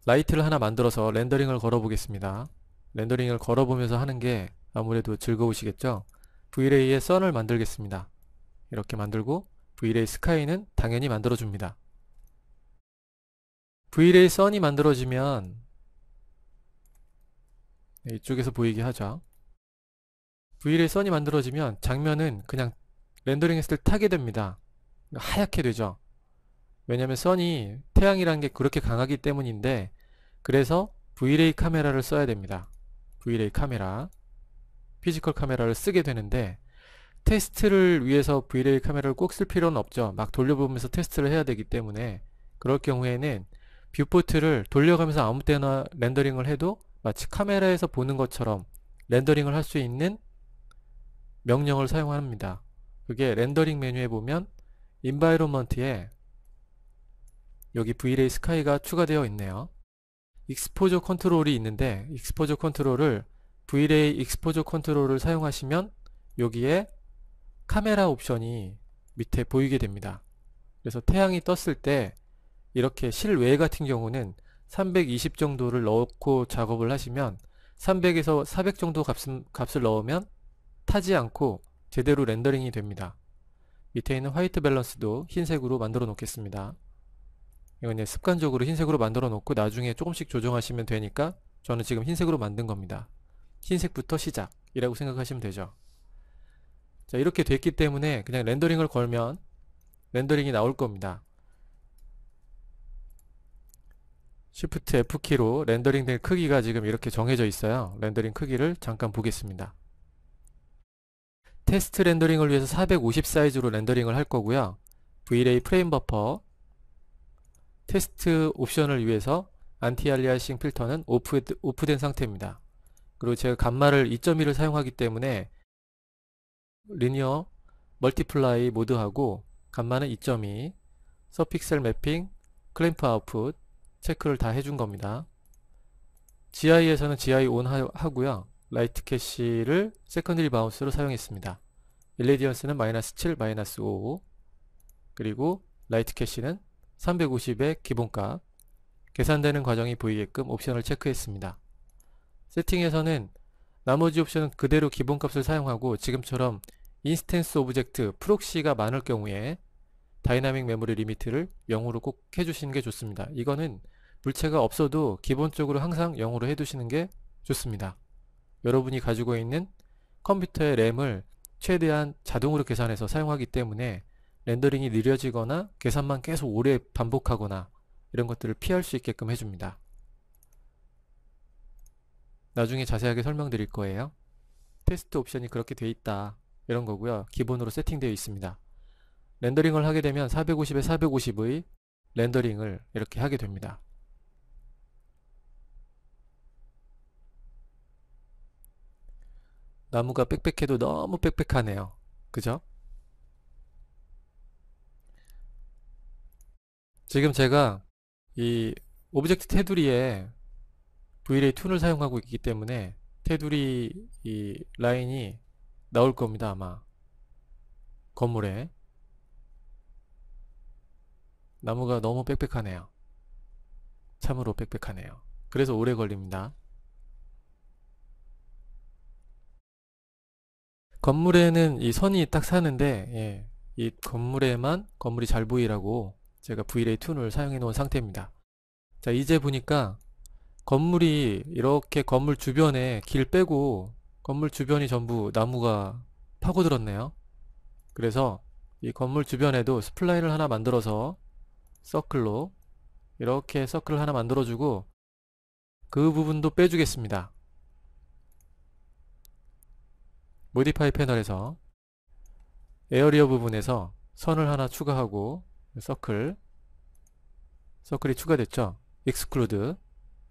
[SPEAKER 1] 라이트를 하나 만들어서 렌더링을 걸어 보겠습니다. 렌더링을 걸어 보면서 하는 게 아무래도 즐거우시겠죠? V-Ray의 선을 만들겠습니다. 이렇게 만들고 V-Ray 스카이는 당연히 만들어 줍니다. V-Ray 선이 만들어지면 네, 이쪽에서 보이게 하죠. V-Ray Sun이 만들어지면 장면은 그냥 렌더링 했을 때 타게 됩니다. 하얗게 되죠. 왜냐면 Sun이 태양이라는 게 그렇게 강하기 때문인데 그래서 V-Ray 카메라를 써야 됩니다. V-Ray 카메라 physical 카메라를 쓰게 되는데 테스트를 위해서 V-Ray 카메라를 꼭 쓸 필요는 없죠. 막 돌려보면서 테스트를 해야 되기 때문에 그럴 경우에는 viewport를 돌려가면서 아무 때나 렌더링을 해도 마치 카메라에서 보는 것처럼 렌더링을 할 수 있는 명령을 사용합니다. 그게 렌더링 메뉴에 보면 environment에 여기 V-Ray Sky가 추가되어 있네요. exposure control이 있는데 익스포저 컨트롤을 V-Ray 익스포저 컨트롤을 사용하시면 여기에 카메라 옵션이 밑에 보이게 됩니다. 그래서 태양이 떴을 때 이렇게 실외 같은 경우는 320 정도를 넣고 작업을 하시면 300에서 400 정도 값은, 값을 넣으면 타지 않고 제대로 렌더링이 됩니다. 밑에 있는 white balance도 흰색으로 만들어 놓겠습니다. 이건 이제 습관적으로 흰색으로 만들어 놓고 나중에 조금씩 조정하시면 되니까 저는 지금 흰색으로 만든 겁니다. 흰색부터 시작이라고 생각하시면 되죠. 자 이렇게 됐기 때문에 그냥 렌더링을 걸면 렌더링이 나올 겁니다. Shift F키로 렌더링 될 크기가 지금 이렇게 정해져 있어요. 렌더링 크기를 잠깐 보겠습니다. 테스트 렌더링을 위해서 450 사이즈로 렌더링을 할 거고요. V-Ray frame buffer 테스트 옵션을 위해서 anti-aliasing filter는 off, off된 상태입니다. 그리고 제가 감마를 2.1을 사용하기 때문에 linear multiply 모드하고 감마는 2.2 sub-pixel mapping clamp output 체크를 다 해준 겁니다. GI에서는 GI on 하고요. light cache를 secondary bounce로 사용했습니다. irradiance는 마이너스 7, 마이너스 5 그리고 light cache는 350의 기본값 계산되는 과정이 보이게끔 옵션을 체크했습니다. 세팅에서는 나머지 옵션은 그대로 기본값을 사용하고 지금처럼 instance object proxy가 많을 경우에 dynamic memory limit를 0으로 꼭 해주시는 게 좋습니다. 이거는 물체가 없어도 기본적으로 항상 0으로 해두시는 게 좋습니다. 여러분이 가지고 있는 컴퓨터의 램을 최대한 자동으로 계산해서 사용하기 때문에 렌더링이 느려지거나 계산만 계속 오래 반복하거나 이런 것들을 피할 수 있게끔 해줍니다. 나중에 자세하게 설명드릴 거예요. 테스트 옵션이 그렇게 돼 있다 이런 거고요. 기본으로 세팅되어 있습니다. 렌더링을 하게 되면 450에 450의 렌더링을 이렇게 하게 됩니다. 나무가 빽빽해도 너무 빽빽하네요. 그죠? 지금 제가 이 오브젝트 테두리에 V-Ray 툰을 사용하고 있기 때문에 테두리 이 라인이 나올 겁니다 아마. 건물에. 나무가 너무 빽빽하네요. 참으로 빽빽하네요. 그래서 오래 걸립니다. 건물에는 이 선이 딱 사는데 예, 이 건물에만 건물이 잘 보이라고 제가 V-Ray 툰을 사용해 놓은 상태입니다. 자 이제 보니까 건물이 이렇게 건물 주변에 길 빼고 건물 주변이 전부 나무가 파고들었네요. 그래서 이 건물 주변에도 spline을 하나 만들어서 circle로 이렇게 circle을 하나 만들어주고 그 부분도 빼주겠습니다. modify 패널에서 area 부분에서 선을 하나 추가하고 circle. circle이 추가됐죠? exclude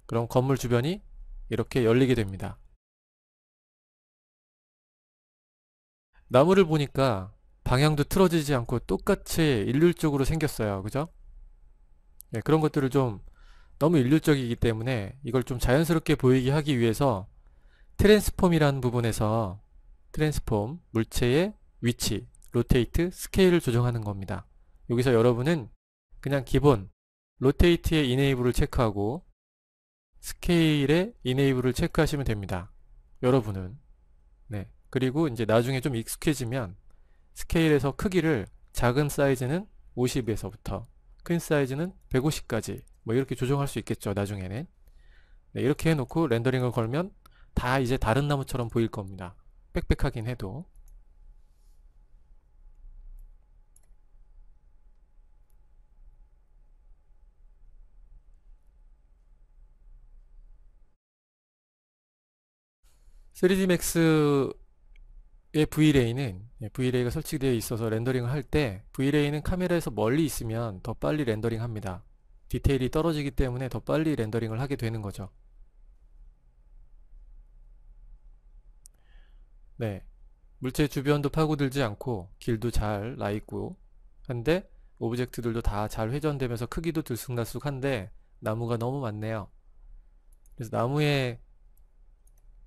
[SPEAKER 1] 그럼 건물 주변이 이렇게 열리게 됩니다. 나무를 보니까 방향도 틀어지지 않고 똑같이 일률적으로 생겼어요. 그죠? 네, 그런 것들을 좀 너무 일률적이기 때문에 이걸 좀 자연스럽게 보이게 하기 위해서 transform이라는 부분에서 transform 물체의 위치 rotate scale을 조정하는 겁니다 여기서 여러분은 그냥 기본 rotate의 enable을 체크하고 scale의 enable을 체크하시면 됩니다. 여러분은. 네. 그리고 이제 나중에 좀 익숙해지면 스케일에서 크기를 작은 사이즈는 50에서부터 큰 사이즈는 150까지 뭐 이렇게 조정할 수 있겠죠 나중에는. 네, 이렇게 해놓고 렌더링을 걸면 다 이제 다른 나무처럼 보일 겁니다. 빽빽하긴 해도 3D Max의 V-Ray는 V-Ray가 설치되어 있어서 렌더링을 할 때 V-Ray는 카메라에서 멀리 있으면 더 빨리 렌더링 합니다. 디테일이 떨어지기 때문에 더 빨리 렌더링을 하게 되는 거죠. 네, 물체 주변도 파고들지 않고 길도 잘 나 있고 한데 오브젝트들도 다 잘 회전되면서 크기도 들쑥날쑥한데 나무가 너무 많네요. 그래서 나무의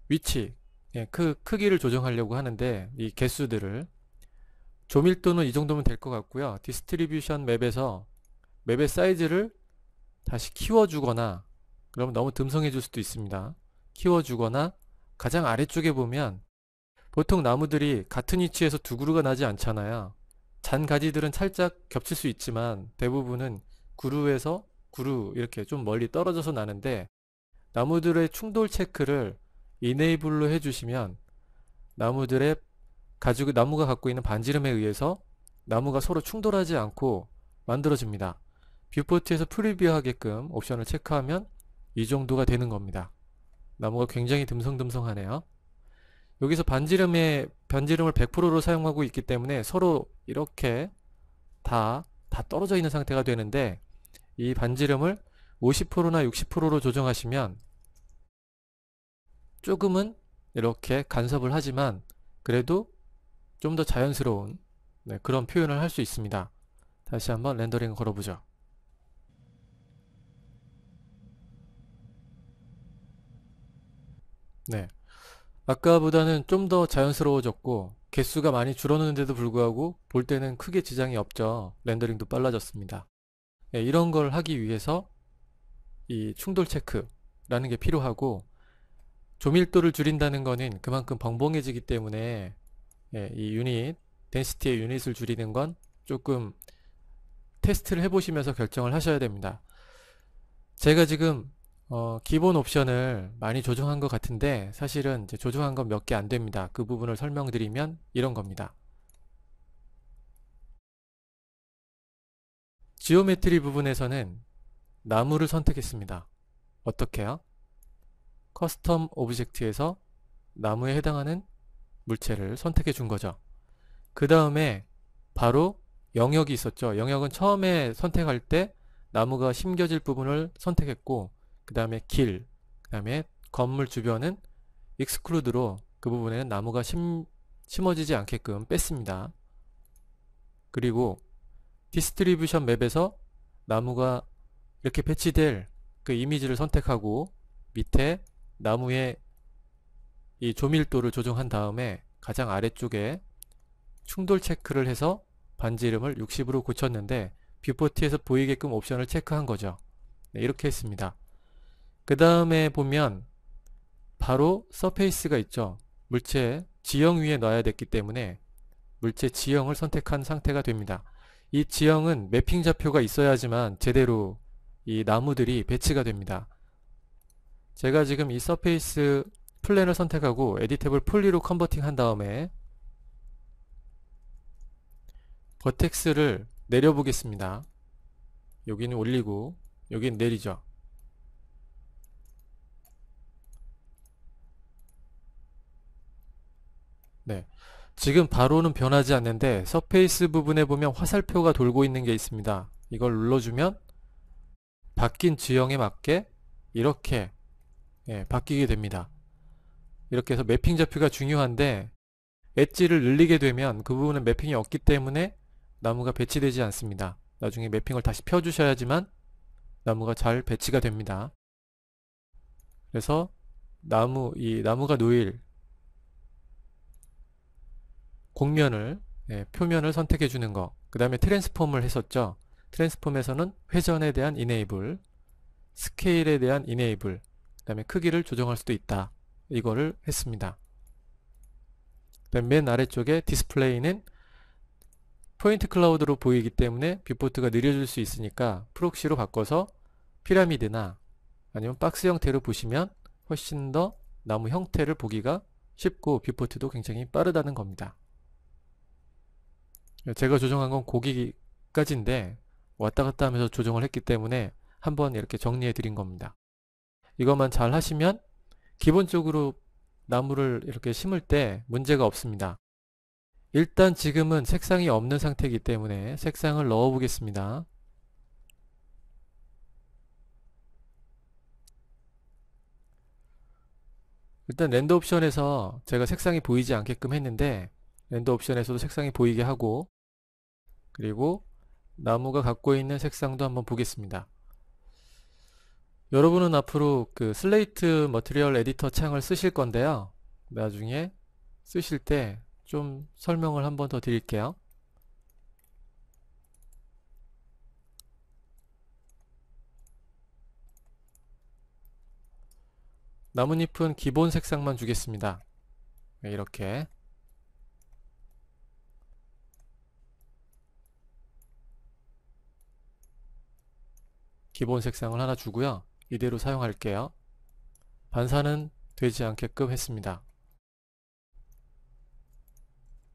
[SPEAKER 1] 위치, 예, 그 크기를 조정하려고 하는데 이 개수들을 조밀도는 이 정도면 될 것 같고요. distribution map에서 map의 사이즈를 다시 키워주거나 그러면 너무 듬성해 줄 수도 있습니다. 키워주거나 가장 아래쪽에 보면 보통 나무들이 같은 위치에서 두 그루가 나지 않잖아요. 잔 가지들은 살짝 겹칠 수 있지만 대부분은 그루에서 그루 이렇게 좀 멀리 떨어져서 나는데 나무들의 충돌 체크를 enable로 해주시면 나무들의 가지고 나무가 갖고 있는 반지름에 의해서 나무가 서로 충돌하지 않고 만들어집니다. viewport에서 preview 하게끔 옵션을 체크하면 이 정도가 되는 겁니다. 나무가 굉장히 듬성듬성하네요. 여기서 반지름의 반지름을 100%로 사용하고 있기 때문에 서로 이렇게 다, 다 떨어져 있는 상태가 되는데 이 반지름을 50%나 60%로 조정하시면 조금은 이렇게 간섭을 하지만 그래도 좀 더 자연스러운 네, 그런 표현을 할 수 있습니다. 다시 한번 렌더링 걸어보죠. 네, 아까보다는 좀 더 자연스러워졌고 개수가 많이 줄어드는데도 불구하고 볼 때는 크게 지장이 없죠. 렌더링도 빨라졌습니다. 네, 이런 걸 하기 위해서 이 충돌 체크라는 게 필요하고 조밀도를 줄인다는 거는 그만큼 벙벙해지기 때문에 예, 이 유닛, 덴시티의 유닛을 줄이는 건 조금 테스트를 해보시면서 결정을 하셔야 됩니다. 제가 지금 어, 기본 옵션을 많이 조정한 것 같은데 사실은 조정한 건 몇 개 안 됩니다. 그 부분을 설명드리면 이런 겁니다. geometry 부분에서는 나무를 선택했습니다. 어떻게요? custom object에서 나무에 해당하는 물체를 선택해 준 거죠. 그 다음에 바로 영역이 있었죠. 영역은 처음에 선택할 때 나무가 심겨질 부분을 선택했고 그 다음에 길, 그 다음에 건물 주변은 exclude로 그 부분에는 나무가 심, 심어지지 않게끔 뺐습니다. 그리고 distribution map에서 나무가 이렇게 배치될 그 이미지를 선택하고 밑에 나무의 이 조밀도를 조정한 다음에 가장 아래쪽에 충돌 체크를 해서 반지름을 60으로 고쳤는데 viewport에서 보이게끔 옵션을 체크한 거죠. 네, 이렇게 했습니다. 그 다음에 보면 바로 surface가 있죠. 물체 지형 위에 놔야 됐기 때문에 물체 지형을 선택한 상태가 됩니다. 이 지형은 매핑 좌표가 있어야지만 제대로 이 나무들이 배치가 됩니다. 제가 지금 이 surface plane을 선택하고 editable poly로 converting 한 다음에 vertex를 내려보겠습니다. 여기는 올리고 여기는 내리죠. 네. 지금 바로는 변하지 않는데 surface 부분에 보면 화살표가 돌고 있는 게 있습니다. 이걸 눌러주면 바뀐 지형에 맞게 이렇게 예, 바뀌게 됩니다. 이렇게 해서 매핑 좌표가 중요한데 엣지를 늘리게 되면 그 부분은 매핑이 없기 때문에 나무가 배치되지 않습니다. 나중에 매핑을 다시 펴주셔야지만 나무가 잘 배치가 됩니다. 그래서 나무, 이 나무가 놓일 곡면을, 예, 표면을 선택해 주는 거. 그 다음에 transform을 했었죠. transform에서는 회전에 대한 enable, 스케일에 대한 enable, 그 다음에 크기를 조정할 수도 있다. 이거를 했습니다. 맨 아래쪽에 디스플레이는 point cloud로 보이기 때문에 viewport가 느려질 수 있으니까 proxy로 바꿔서 피라미드나 아니면 박스 형태로 보시면 훨씬 더 나무 형태를 보기가 쉽고 뷰포트도 굉장히 빠르다는 겁니다. 제가 조정한 건 고기까지인데 왔다 갔다 하면서 조정을 했기 때문에 한번 이렇게 정리해 드린 겁니다. 이것만 잘 하시면 기본적으로 나무를 이렇게 심을 때 문제가 없습니다. 일단 지금은 색상이 없는 상태이기 때문에 색상을 넣어 보겠습니다. 일단 render 옵션에서 제가 색상이 보이지 않게끔 했는데 render 옵션에서도 색상이 보이게 하고 그리고 나무가 갖고 있는 색상도 한번 보겠습니다. 여러분은 앞으로 그 slate material editor 창을 쓰실 건데요. 나중에 쓰실 때 좀 설명을 한 번 더 드릴게요. 나뭇잎은 기본 색상만 주겠습니다. 네, 이렇게 기본 색상을 하나 주고요. 이대로 사용할게요. 반사는 되지 않게끔 했습니다.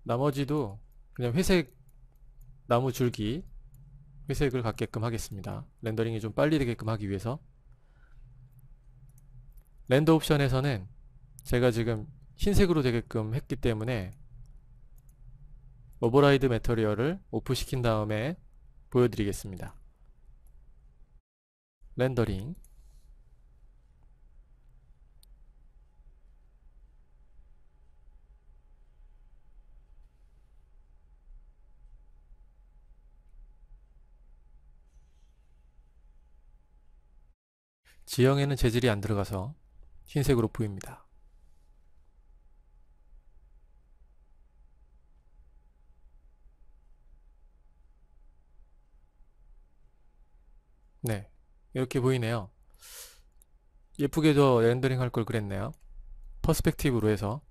[SPEAKER 1] 나머지도 그냥 회색 나무 줄기 회색을 갖게끔 하겠습니다. 렌더링이 좀 빨리 되게끔 하기 위해서 렌더 옵션에서는 제가 지금 흰색으로 되게끔 했기 때문에 오버라이드 매터리얼을 오프 시킨 다음에 보여드리겠습니다. 렌더링 지형에는 재질이 안 들어가서 흰색으로 보입니다. 네, 이렇게 보이네요. 예쁘게 더 렌더링 할 걸 그랬네요. 퍼스펙티브로 해서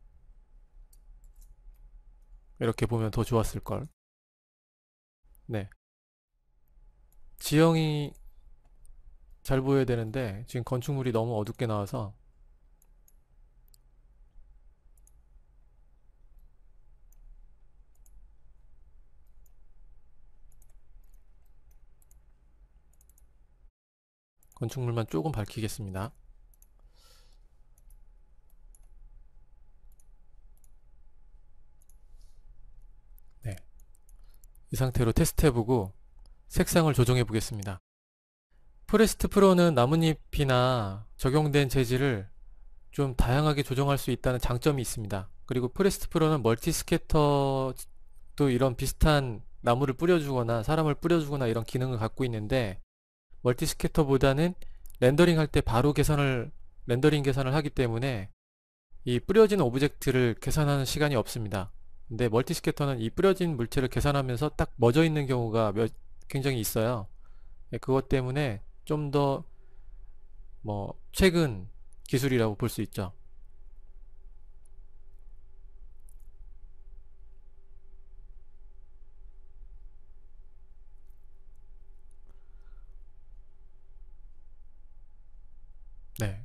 [SPEAKER 1] 이렇게 보면 더 좋았을걸. 네. 지형이 잘 보여야 되는데 지금 건축물이 너무 어둡게 나와서 건축물만 조금 밝히겠습니다. 네. 이 상태로 테스트 해보고 색상을 조정해 보겠습니다. Forest Pro는 나뭇잎이나 적용된 재질을 좀 다양하게 조정할 수 있다는 장점이 있습니다. 그리고 Forest Pro는 MultiScatter도 이런 비슷한 나무를 뿌려주거나 사람을 뿌려주거나 이런 기능을 갖고 있는데 MultiScatter보다는 렌더링 할 때 바로 계산을 렌더링 계산을 하기 때문에 이 뿌려진 object를 계산하는 시간이 없습니다. 근데 MultiScatter는 이 뿌려진 물체를 계산하면서 딱 멎어 있는 경우가 몇, 굉장히 있어요. 네, 그것 때문에 좀 더 뭐 최근 기술이라고 볼 수 있죠. 네,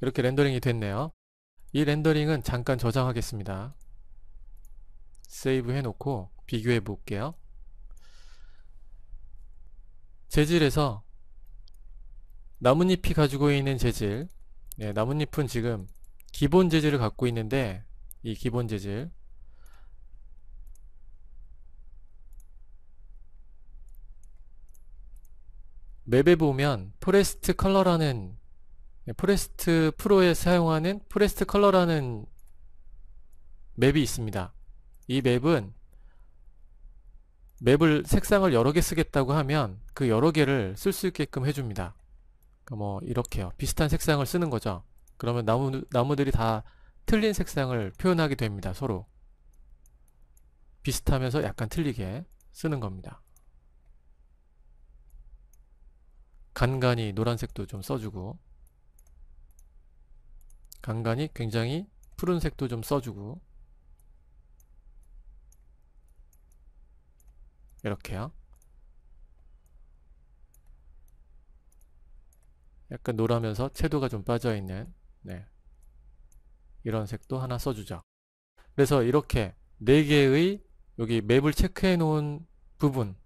[SPEAKER 1] 이렇게 렌더링이 됐네요. 이 렌더링은 잠깐 저장하겠습니다. 세이브 해놓고 비교해 볼게요. 재질에서 나뭇잎이 가지고 있는 재질 네, 나뭇잎은 지금 기본 재질을 갖고 있는데 이 기본 재질 map에 보면 forest color라는 네, Forest Pro에 사용하는 forest color라는 map이 있습니다. 이 map은 map을 색상을 여러 개 쓰겠다고 하면 그 여러 개를 쓸 수 있게끔 해줍니다. 그러니까 뭐 이렇게요. 비슷한 색상을 쓰는 거죠. 그러면 나무, 나무들이 다 틀린 색상을 표현하게 됩니다. 서로. 비슷하면서 약간 틀리게 쓰는 겁니다. 간간히 노란색도 좀 써주고 간간히 굉장히 푸른색도 좀 써주고 이렇게요. 약간 노라면서 채도가 좀 빠져있는 네. 이런 색도 하나 써주죠. 그래서 이렇게 4개의 여기 map을 체크해 놓은 부분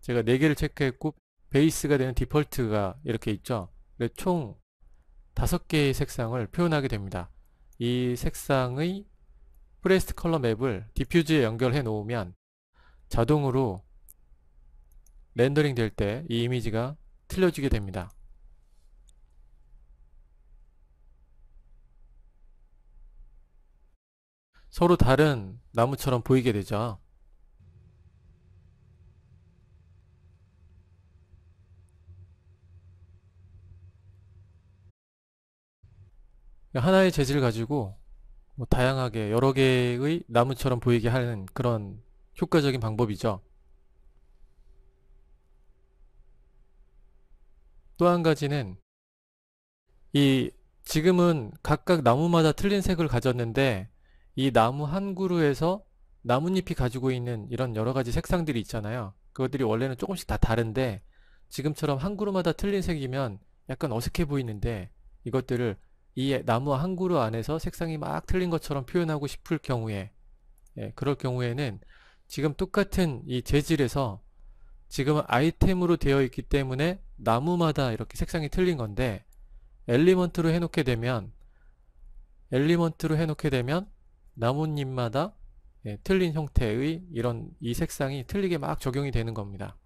[SPEAKER 1] 제가 4개를 체크했고 베이스가 되는 디폴트가 이렇게 있죠. 총 5개의 색상을 표현하게 됩니다. 이 색상의 forest color map을 diffuse에 연결해 놓으면 자동으로 렌더링 될 때 이 이미지가 틀려지게 됩니다. 서로 다른 나무처럼 보이게 되죠. 하나의 재질 가지고 뭐 다양하게 여러 개의 나무처럼 보이게 하는 그런 효과적인 방법이죠. 또 한 가지는 이 지금은 각각 나무마다 틀린 색을 가졌는데 이 나무 한 그루에서 나뭇잎이 가지고 있는 이런 여러 가지 색상들이 있잖아요. 그것들이 원래는 조금씩 다 다른데 지금처럼 한 그루마다 틀린 색이면 약간 어색해 보이는데 이것들을 이 나무 한 그루 안에서 색상이 막 틀린 것처럼 표현하고 싶을 경우에 예, 그럴 경우에는 지금 똑같은 이 재질에서 지금은 아이템으로 되어 있기 때문에 나무마다 이렇게 색상이 틀린 건데 엘리먼트로 해놓게 되면 엘리먼트로 해놓게 되면 나뭇잎마다 예, 틀린 형태의 이런 이 색상이 틀리게 막 적용이 되는 겁니다.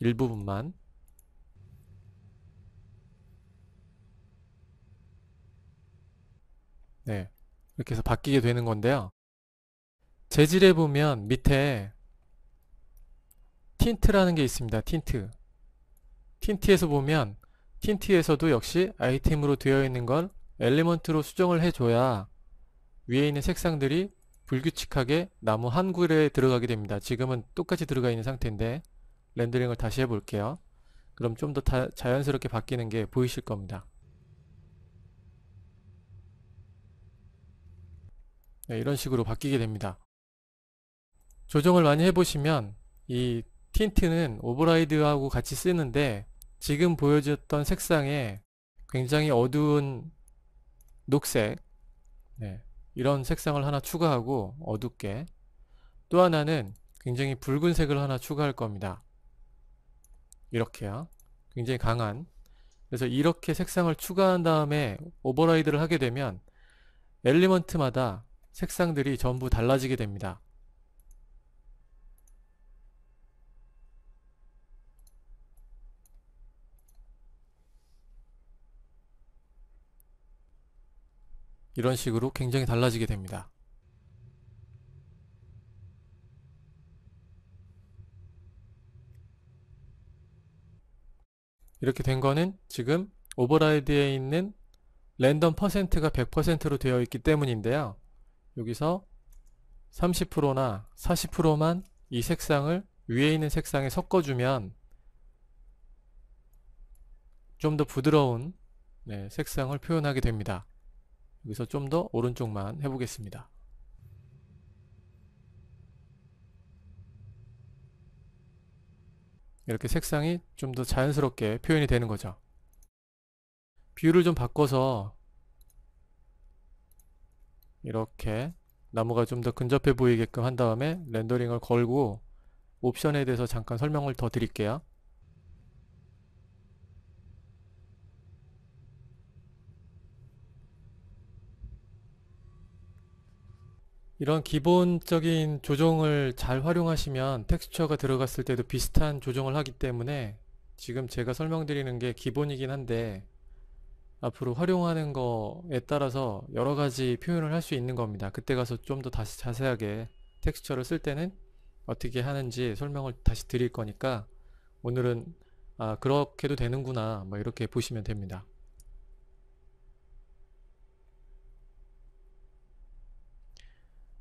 [SPEAKER 1] 일부분만 네 이렇게 해서 바뀌게 되는 건데요. 재질에 보면 밑에 tint라는 게 있습니다. tint tint에서 보면 tint에서도 역시 아이템으로 되어 있는 걸 element로 수정을 해줘야 위에 있는 색상들이 불규칙하게 나무 한 그루에 들어가게 됩니다. 지금은 똑같이 들어가 있는 상태인데 렌더링을 다시 해볼게요. 그럼 좀 더 자연스럽게 바뀌는 게 보이실 겁니다. 네, 이런 식으로 바뀌게 됩니다. 조정을 많이 해보시면 이 틴트는 오버라이드하고 같이 쓰는데 지금 보여줬던 색상에 굉장히 어두운 녹색 네, 이런 색상을 하나 추가하고 어둡게 또 하나는 굉장히 붉은색을 하나 추가할 겁니다. 이렇게요. 굉장히 강한 그래서 이렇게 색상을 추가한 다음에 오버라이드를 하게 되면 엘리먼트마다 색상들이 전부 달라지게 됩니다. 이런 식으로 굉장히 달라지게 됩니다. 이렇게 된 거는 지금 오버라이드에 있는 랜덤 퍼센트가 100%로 되어 있기 때문인데요. 여기서 30%나 40%만 이 색상을 위에 있는 색상에 섞어주면 좀 더 부드러운 네, 색상을 표현하게 됩니다. 여기서 좀 더 오른쪽만 해보겠습니다. 이렇게 색상이 좀 더 자연스럽게 표현이 되는 거죠. view를 좀 바꿔서 이렇게 나무가 좀 더 근접해 보이게끔 한 다음에 렌더링을 걸고 옵션에 대해서 잠깐 설명을 더 드릴게요. 이런 기본적인 조정을 잘 활용하시면 텍스처가 들어갔을 때도 비슷한 조정을 하기 때문에 지금 제가 설명드리는 게 기본이긴 한데 앞으로 활용하는 거에 따라서 여러 가지 표현을 할 수 있는 겁니다. 그때 가서 좀 더 다시 자세하게 텍스처를 쓸 때는 어떻게 하는지 설명을 다시 드릴 거니까 오늘은 아 그렇게도 되는구나 뭐 이렇게 보시면 됩니다.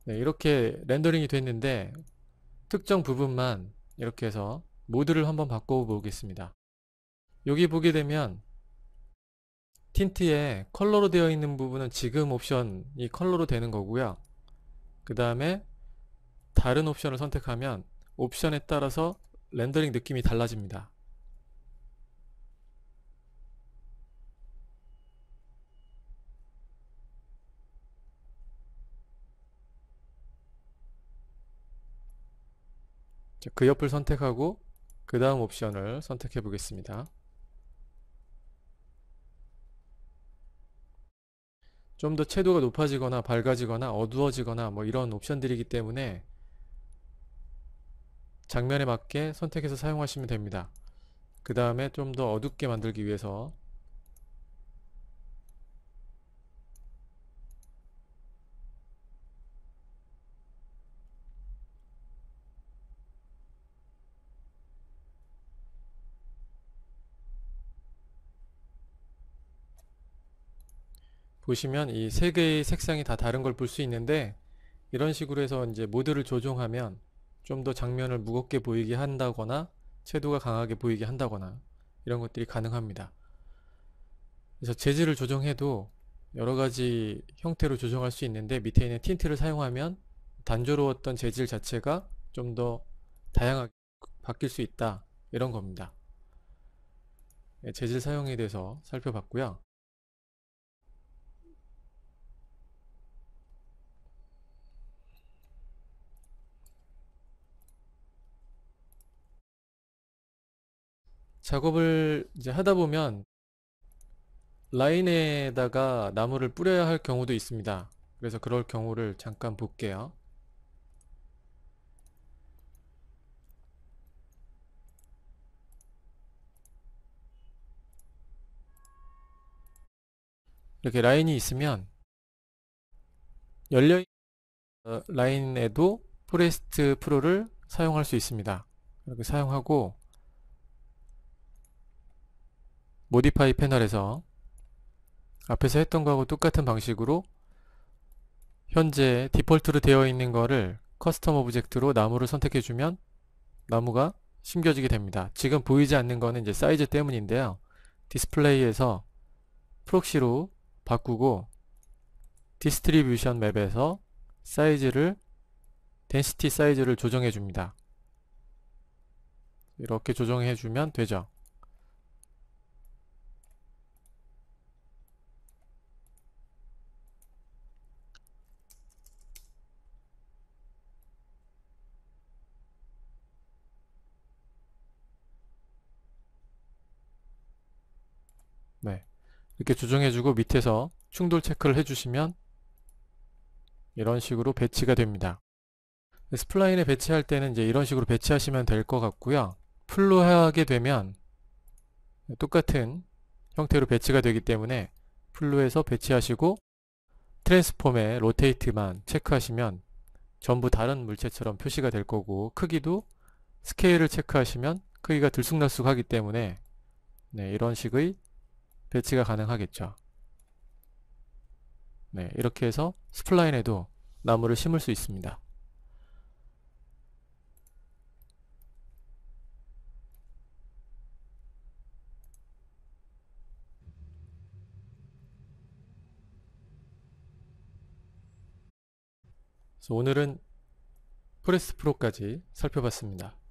[SPEAKER 1] 네, 이렇게 렌더링이 됐는데 특정 부분만 이렇게 해서 모드를 한번 바꿔 보겠습니다. 여기 보게 되면 틴트에 컬러로 되어 있는 부분은 지금 옵션이 컬러로 되는 거고요. 그 다음에 다른 옵션을 선택하면 옵션에 따라서 렌더링 느낌이 달라집니다. 그 옆을 선택하고 그 다음 옵션을 선택해 보겠습니다. 좀 더 채도가 높아지거나 밝아지거나 어두워지거나 뭐 이런 옵션들이기 때문에 장면에 맞게 선택해서 사용하시면 됩니다. 그 다음에 좀 더 어둡게 만들기 위해서 보시면 이 세 개의 색상이 다 다른 걸 볼 수 있는데 이런 식으로 해서 이제 모드를 조정하면 좀 더 장면을 무겁게 보이게 한다거나 채도가 강하게 보이게 한다거나 이런 것들이 가능합니다. 그래서 재질을 조정해도 여러 가지 형태로 조정할 수 있는데 밑에 있는 tint를 사용하면 단조로웠던 재질 자체가 좀 더 다양하게 바뀔 수 있다 이런 겁니다. 네, 재질 사용에 대해서 살펴봤고요. 작업을 이제 하다 보면 라인에다가 나무를 뿌려야 할 경우도 있습니다. 그래서 그럴 경우를 잠깐 볼게요. 이렇게 라인이 있으면 열려 어, 라인에도 Forest Pro를 사용할 수 있습니다. 이렇게 사용하고 modify 패널에서 앞에서 했던 거하고 똑같은 방식으로 현재 디폴트로 되어 있는 거를 custom object로 나무를 선택해 주면 나무가 심겨지게 됩니다. 지금 보이지 않는 거는 이제 사이즈 때문인데요. 디스플레이에서 proxy로 바꾸고 distribution map에서 사이즈를 density 사이즈를 조정해 줍니다. 이렇게 조정해 주면 되죠. 네. 이렇게 조정해주고 밑에서 충돌 체크를 해주시면 이런 식으로 배치가 됩니다. spline에 배치할 때는 이제 이런 식으로 배치하시면 될 것 같고요. full로 하게 되면 똑같은 형태로 배치가 되기 때문에 full로 해서 배치하시고 transform의 rotate만 체크하시면 전부 다른 물체처럼 표시가 될 거고 크기도 스케일을 체크하시면 크기가 들쑥날쑥하기 때문에 네, 이런 식의 배치가 가능하겠죠. 네, 이렇게 해서 spline에도 나무를 심을 수 있습니다. 오늘은 Forest Pro까지 살펴봤습니다.